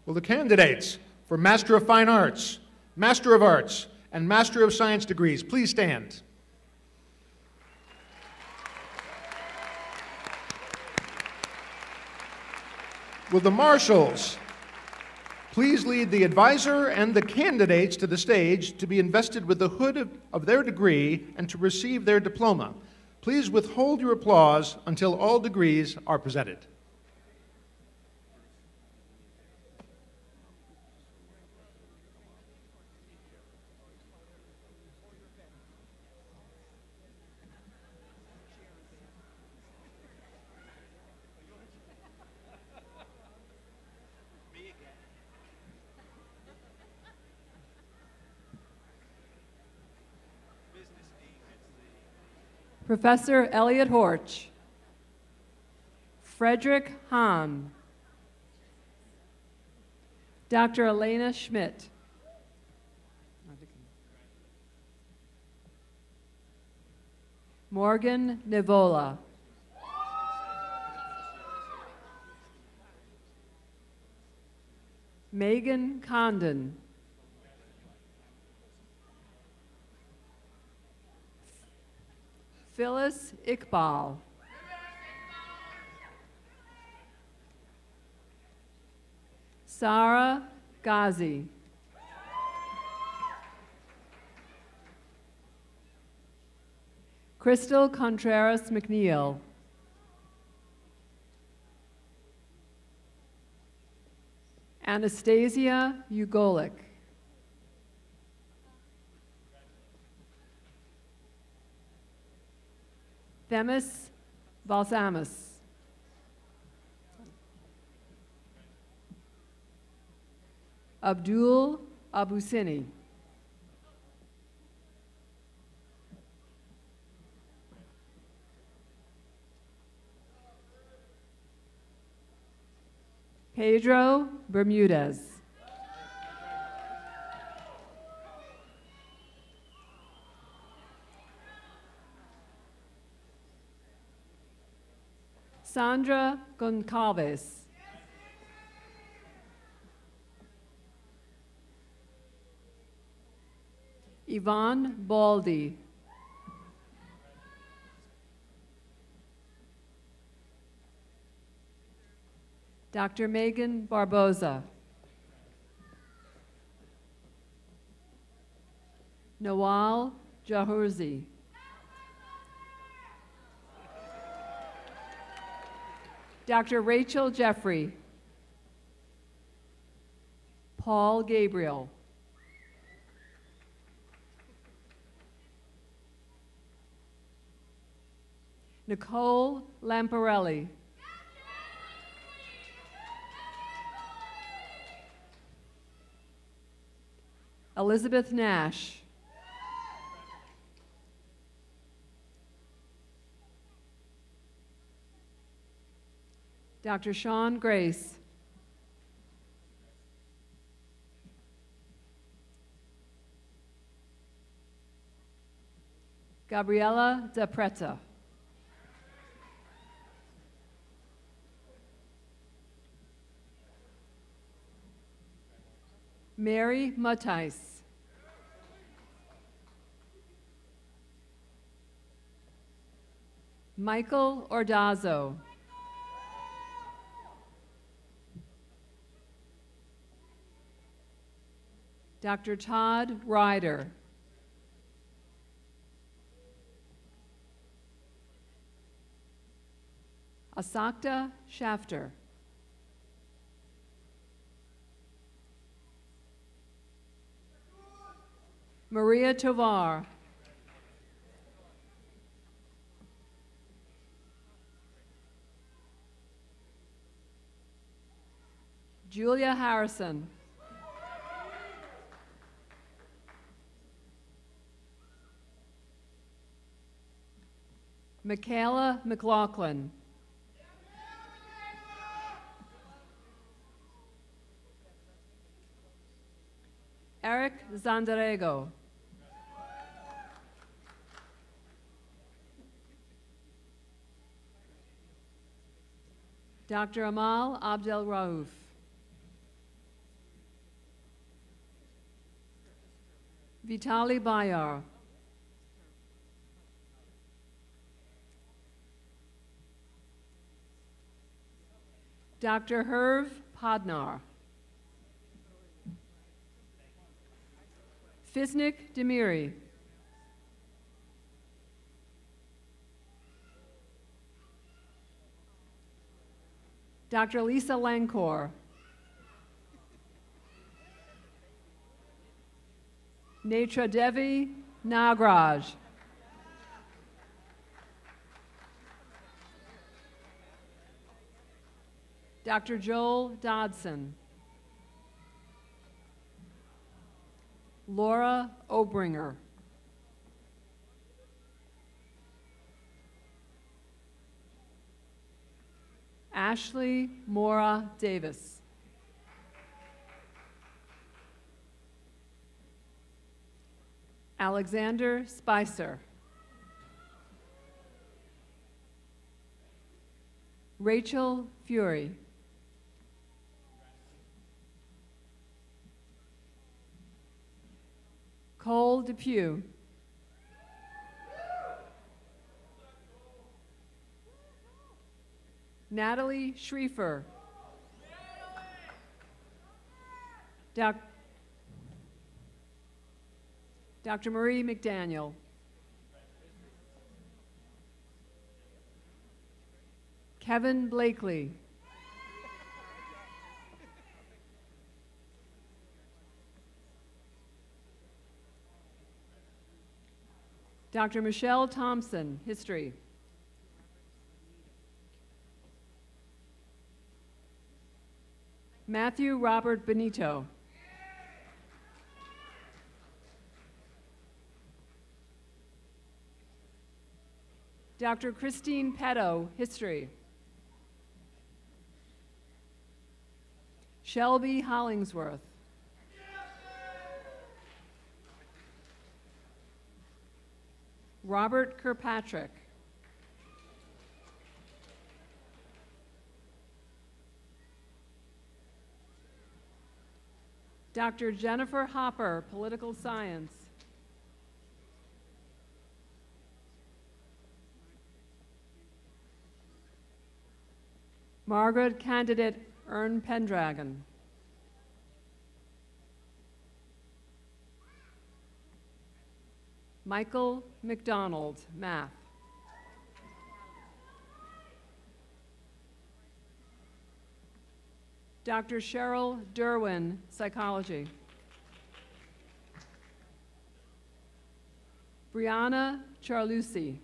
Well, the candidates for Master of Fine Arts, Master of Arts, and Master of Science degrees please stand? Will the marshals please lead the advisor and the candidates to the stage to be invested with the hood of, of their degree and to receive their diploma? Please withhold your applause until all degrees are presented. Professor Elliot Horch, Frederick Hahn, Dr. Elena Schmidt, Morgan Nivola. Megan Condon. Phyllis Iqbal. Sarah Ghazi. Crystal Contreras McNeil. Anastasia Ugolik. Themis Balsamus. Abdul Abusini. Pedro Bermudez. Sandra Goncalves. Yvonne Baldy. Dr. Megan Barboza. Nawal Jahurzi. Dr. Rachel Jeffrey. Paul Gabriel. Nicole Lamparelli. Elizabeth Nash. Dr. Sean Grace. Gabriela De Preta. Mary Matthijs. Michael Ordazzo. Dr. Todd Ryder. Asakta Shafter. Maria Tovar. Julia Harrison. Michaela McLaughlin. Eric Zandarego. Dr. Amal Abdel Raouf. Vitali Bayar. Dr. Herve Podnar. Fisnik Demiri. Dr. Lisa Lancor. Netra Devi Nagraj. Dr. Joel Dodson, Laura Obringer, Ashley Mora Davis. Alexander Spicer. Rachel Fury. Cole Depew. Natalie Schriefer. Doc- Dr. Marie McDaniel. Kevin Blakely. Dr. Michelle Thompson, History. Matthew Robert Benito. Dr. Christine Petto, History. Shelby Hollingsworth. Robert Kirkpatrick. Dr. Jennifer Hopper, Political Science. Margaret Candidate Ern Pendragon. Michael McDonald, Math. Dr. Cheryl Durwin, Psychology. Brianna Charlucci.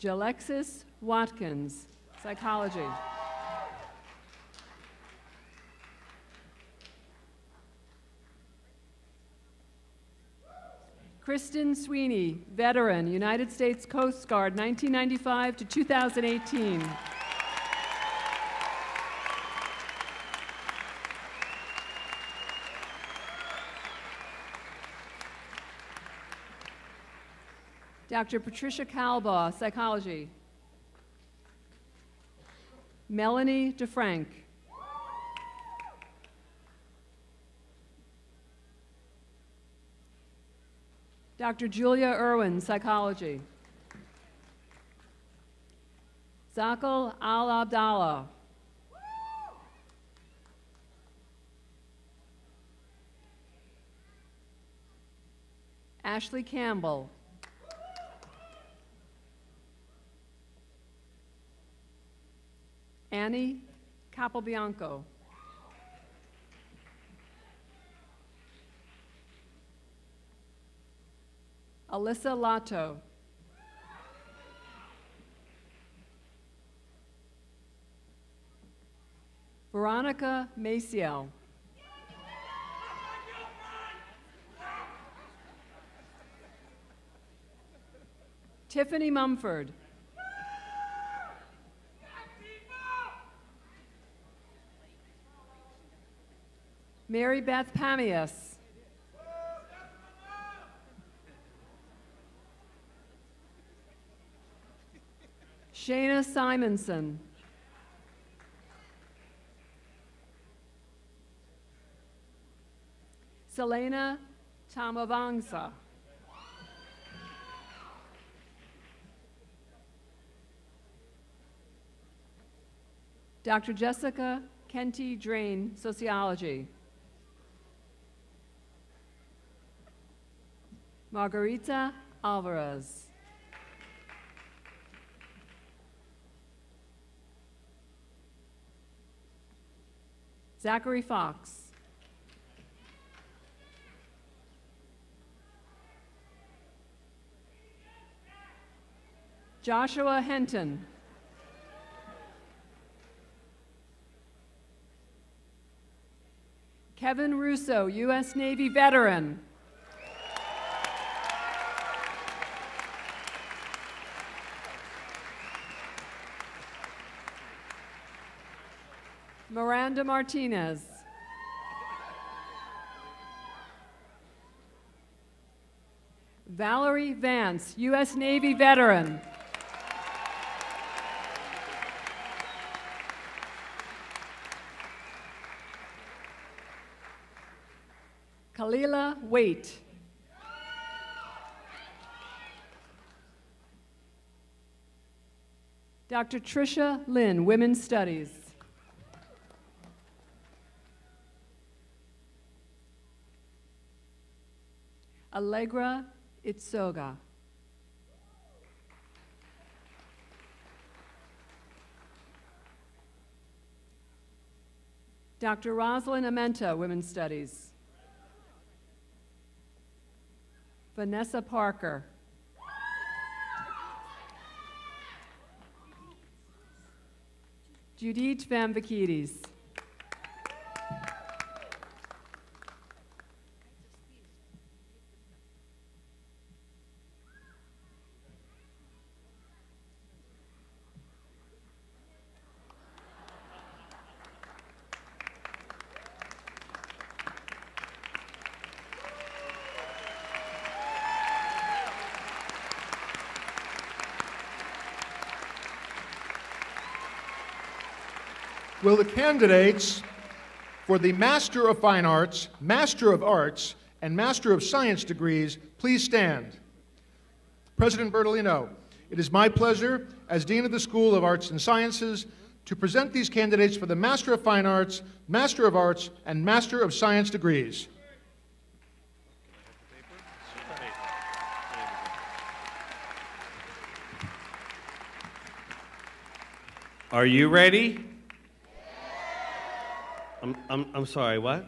Jalexis Watkins, Psychology. Kristen Sweeney, veteran, United States Coast Guard, 1995 to 2018. Dr. Patricia Kahlbaugh, Psychology. Melanie DeFrank. Dr. Julia Irwin, Psychology. Zakal Al Abdallah. Ashley Campbell. Annie Capobianco. Alyssa Lato. Veronica Maciel. Tiffany Mumford. Mary Beth Pamias. Shayna Simonson. Selena Tamavangsa. Dr. Jessica Kenty Drane, Sociology. Margarita Alvarez. Zachary Fox. Joshua Henton. Kevin Russo, U.S. Navy veteran. Miranda Martinez. Valerie Vance, U.S. Navy veteran. Kalila Waite. Dr. Tricia Lin, Women's Studies. Allegra Itsoga. Dr. Rosalind Amenta, Women's Studies. Vanessa Parker. Judith Vambakidis. Will the candidates for the Master of Fine Arts, Master of Arts, and Master of Science degrees please stand? President Bertolino, it is my pleasure as Dean of the School of Arts and Sciences to present these candidates for the Master of Fine Arts, Master of Arts, and Master of Science degrees. Are you ready? I'm, I'm, I'm sorry, what?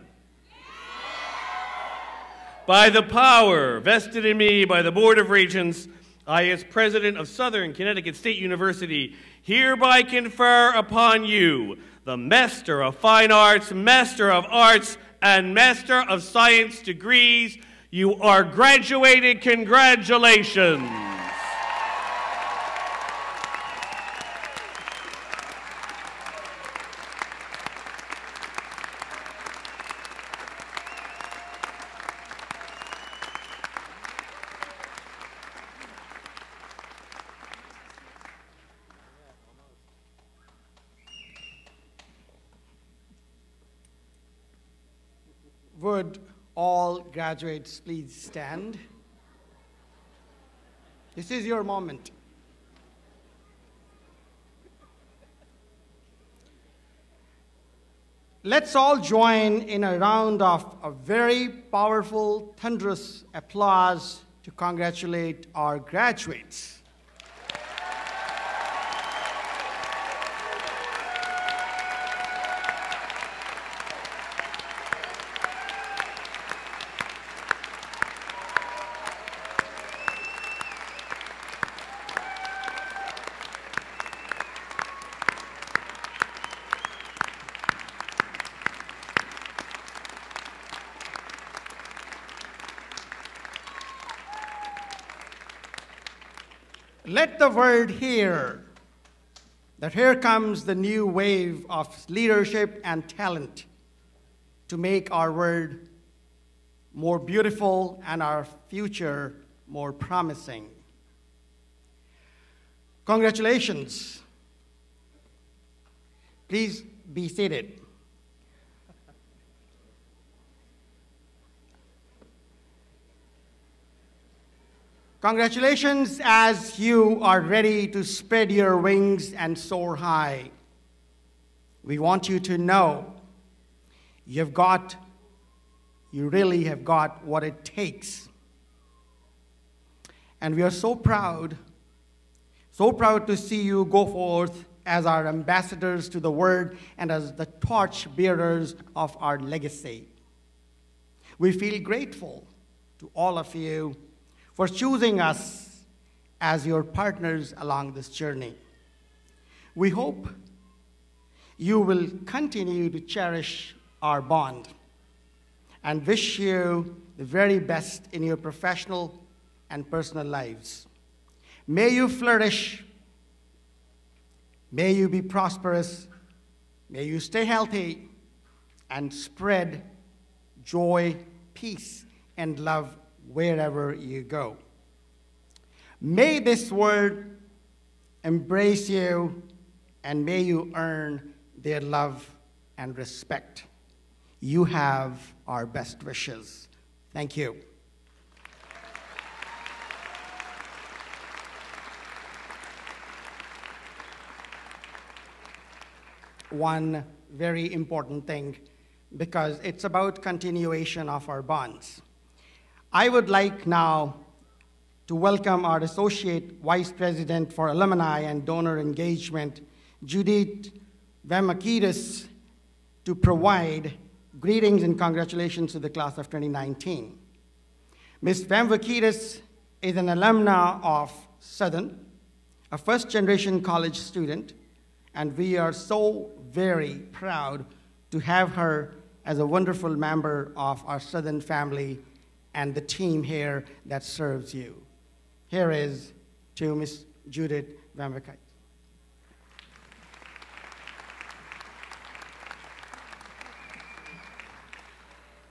By the power vested in me by the Board of Regents, I, as President of Southern Connecticut State University, hereby confer upon you the Master of Fine Arts, Master of Arts, and Master of Science degrees. You are graduated. Congratulations. Would all graduates please stand? This is your moment. Let's all join in a round of a very powerful, thunderous applause to congratulate our graduates. Let the world hear that here comes the new wave of leadership and talent to make our world more beautiful and our future more promising. Congratulations. Please be seated. Congratulations as you are ready to spread your wings and soar high. We want you to know you've got, you really have got what it takes. And we are so proud, so proud to see you go forth as our ambassadors to the world and as the torch bearers of our legacy. We feel grateful to all of you for choosing us as your partners along this journey. We hope you will continue to cherish our bond and wish you the very best in your professional and personal lives. May you flourish, may you be prosperous, May you stay healthy and spread joy, peace, and love wherever you go. May this world embrace you and may you earn their love and respect. You have our best wishes. Thank you. One very important thing because it's about continuation of our bonds. I would like now to welcome our Associate Vice President for Alumni and Donor Engagement, Judith Vambakidis, to provide greetings and congratulations to the class of 2019. Ms. Vambakidis is an alumna of Southern, a first-generation college student, and we are so very proud to have her as a wonderful member of our Southern family and the team here that serves you. Here is to Ms. Judith Van Vambakidis.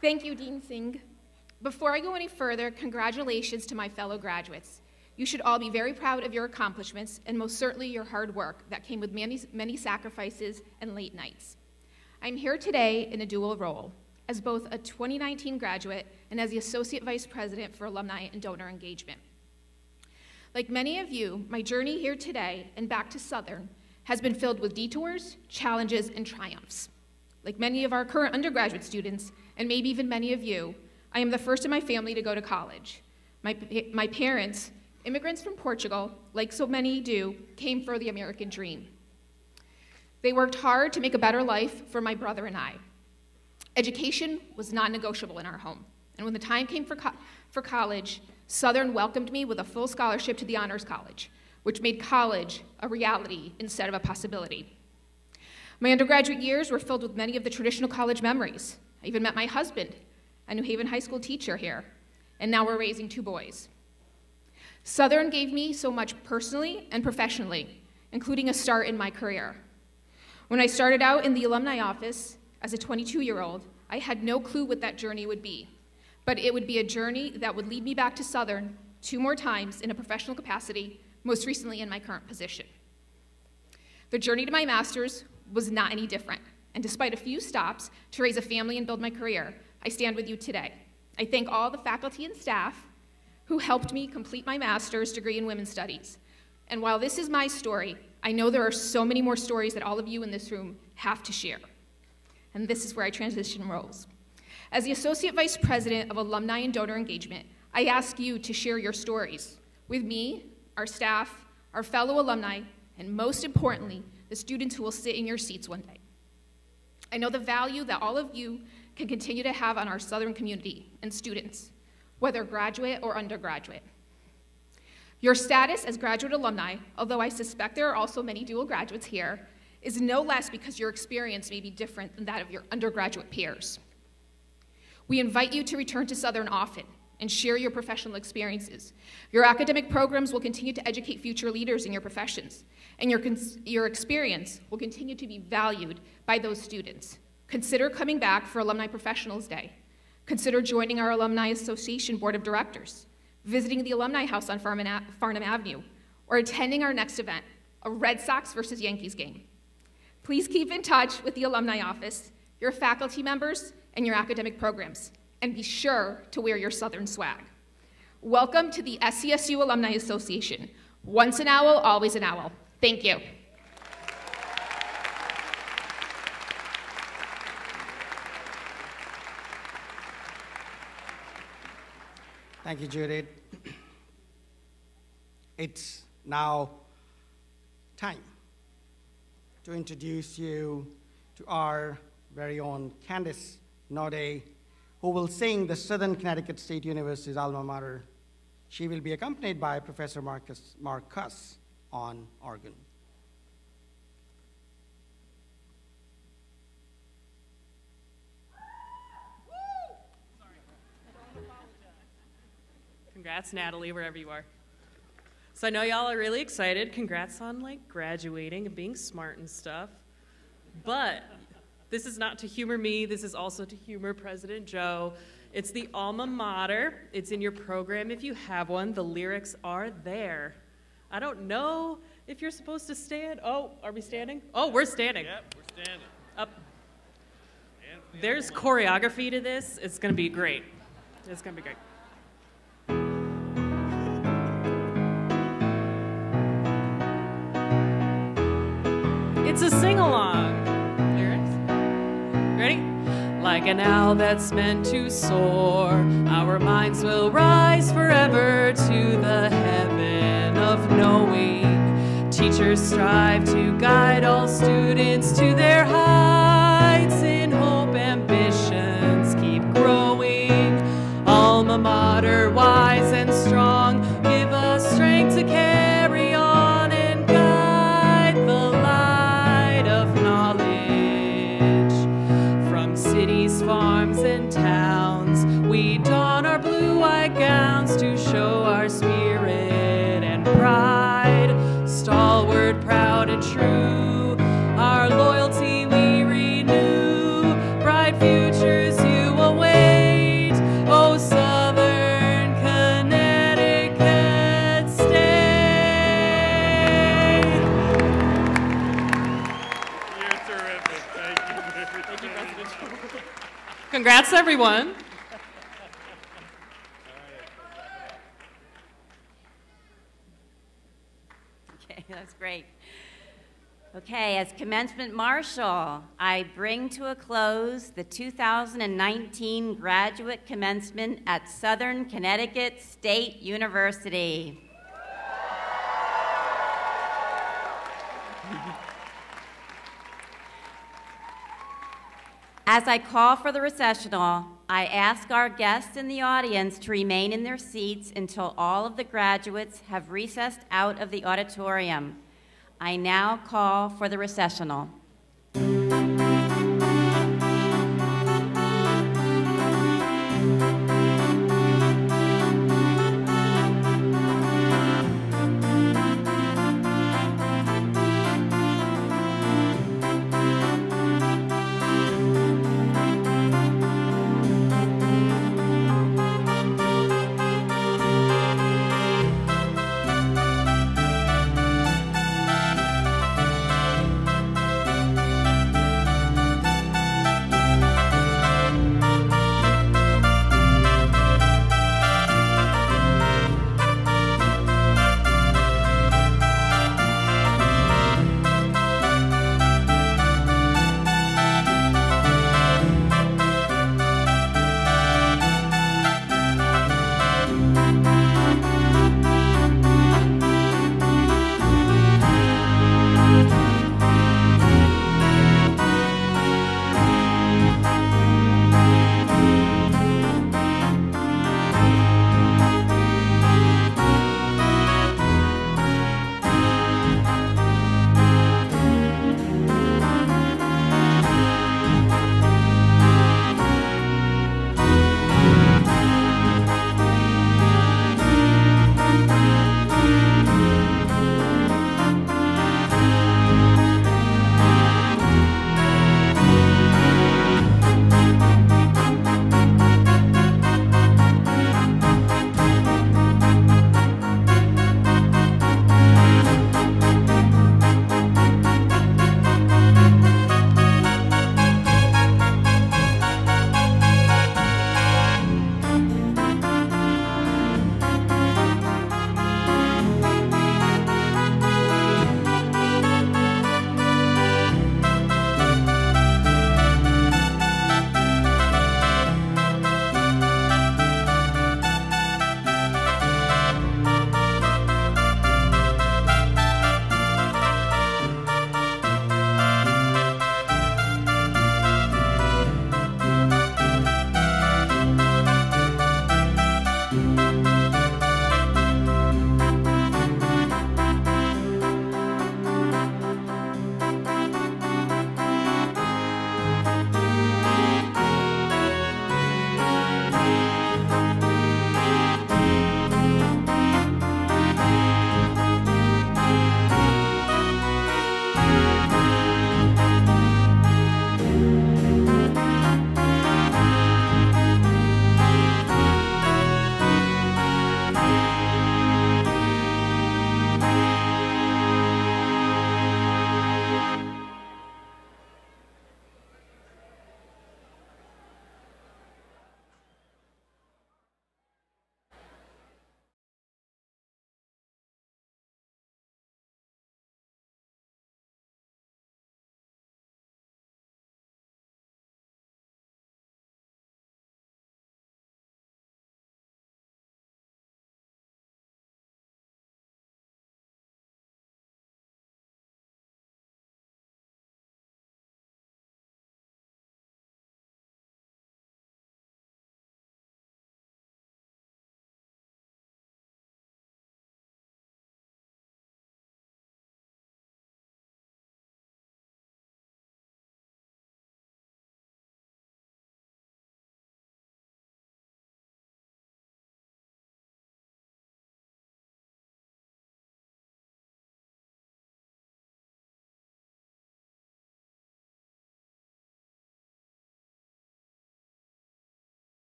Thank you, Dean Singh. Before I go any further, congratulations to my fellow graduates. You should all be very proud of your accomplishments and most certainly your hard work that came with many, many sacrifices and late nights. I'm here today in a dual role, as both a 2019 graduate and as the Associate Vice President for Alumni and Donor Engagement. Like many of you, my journey here today and back to Southern has been filled with detours, challenges, and triumphs. Like many of our current undergraduate students, and maybe even many of you, I am the first in my family to go to college. My, my parents, immigrants from Portugal, like so many do, came for the American dream. They worked hard to make a better life for my brother and I. Education was non negotiable in our home, and when the time came for, co for college, Southern welcomed me with a full scholarship to the Honors College, which made college a reality instead of a possibility. My undergraduate years were filled with many of the traditional college memories. I even met my husband, a New Haven High School teacher here, and now we're raising two boys. Southern gave me so much personally and professionally, including a start in my career. When I started out in the alumni office as a 22 year old, I had no clue what that journey would be but it would be a journey that would lead me back to Southern two more times in a professional capacity, most recently in my current position. The journey to my master's was not any different, and despite a few stops to raise a family and build my career, I stand with you today. I thank all the faculty and staff who helped me complete my master's degree in women's studies. And while this is my story, I know there are so many more stories that all of you in this room have to share. And this is where I transition roles. As the Associate Vice President of Alumni and Donor Engagement, I ask you to share your stories with me, our staff, our fellow alumni, and most importantly, the students who will sit in your seats one day. I know the value that all of you can continue to have on our Southern community and students, whether graduate or undergraduate. Your status as graduate alumni, although I suspect there are also many dual graduates here, is no less because your experience may be different than that of your undergraduate peers. We invite you to return to Southern often and share your professional experiences. Your academic programs will continue to educate future leaders in your professions, and your, your experience will continue to be valued by those students. Consider coming back for Alumni Professionals Day. Consider joining our Alumni Association Board of Directors, visiting the Alumni House on Farnham Avenue, or attending our next event, a Red Sox versus Yankees game. Please keep in touch with the Alumni Office, your faculty members, and your academic programs, and be sure to wear your Southern swag. Welcome to the SCSU Alumni Association. Once an owl, always an owl. Thank you. Thank you, Judith. It's now time to introduce you to our very own Candice Node, who will sing the Southern Connecticut State University's alma mater. She will be accompanied by Professor Marcus, Marcus on organ. Congrats, Natalie, wherever you are. So I know y'all are really excited. Congrats on like graduating and being smart and stuff. But this is not to humor me, this is also to humor President Joe. It's the alma mater. It's in your program if you have one. The lyrics are there. I don't know if you're supposed to stand. Oh, are we standing? Oh, we're standing. Yep, we're standing. Up. There's choreography to this. It's going to be great. It's going to be great. It's a sing along. Lyrics? Ready? Like an owl that's meant to soar, our minds will rise forever to the heaven of knowing. Teachers strive to guide all students to their heights in hope, ambitions keep growing. Alma mater, wise and Congrats, everyone. Okay, that's great. Okay, as commencement marshal, I bring to a close the 2019 graduate commencement at Southern Connecticut State University. As I call for the recessional, I ask our guests in the audience to remain in their seats until all of the graduates have recessed out of the auditorium. I now call for the recessional.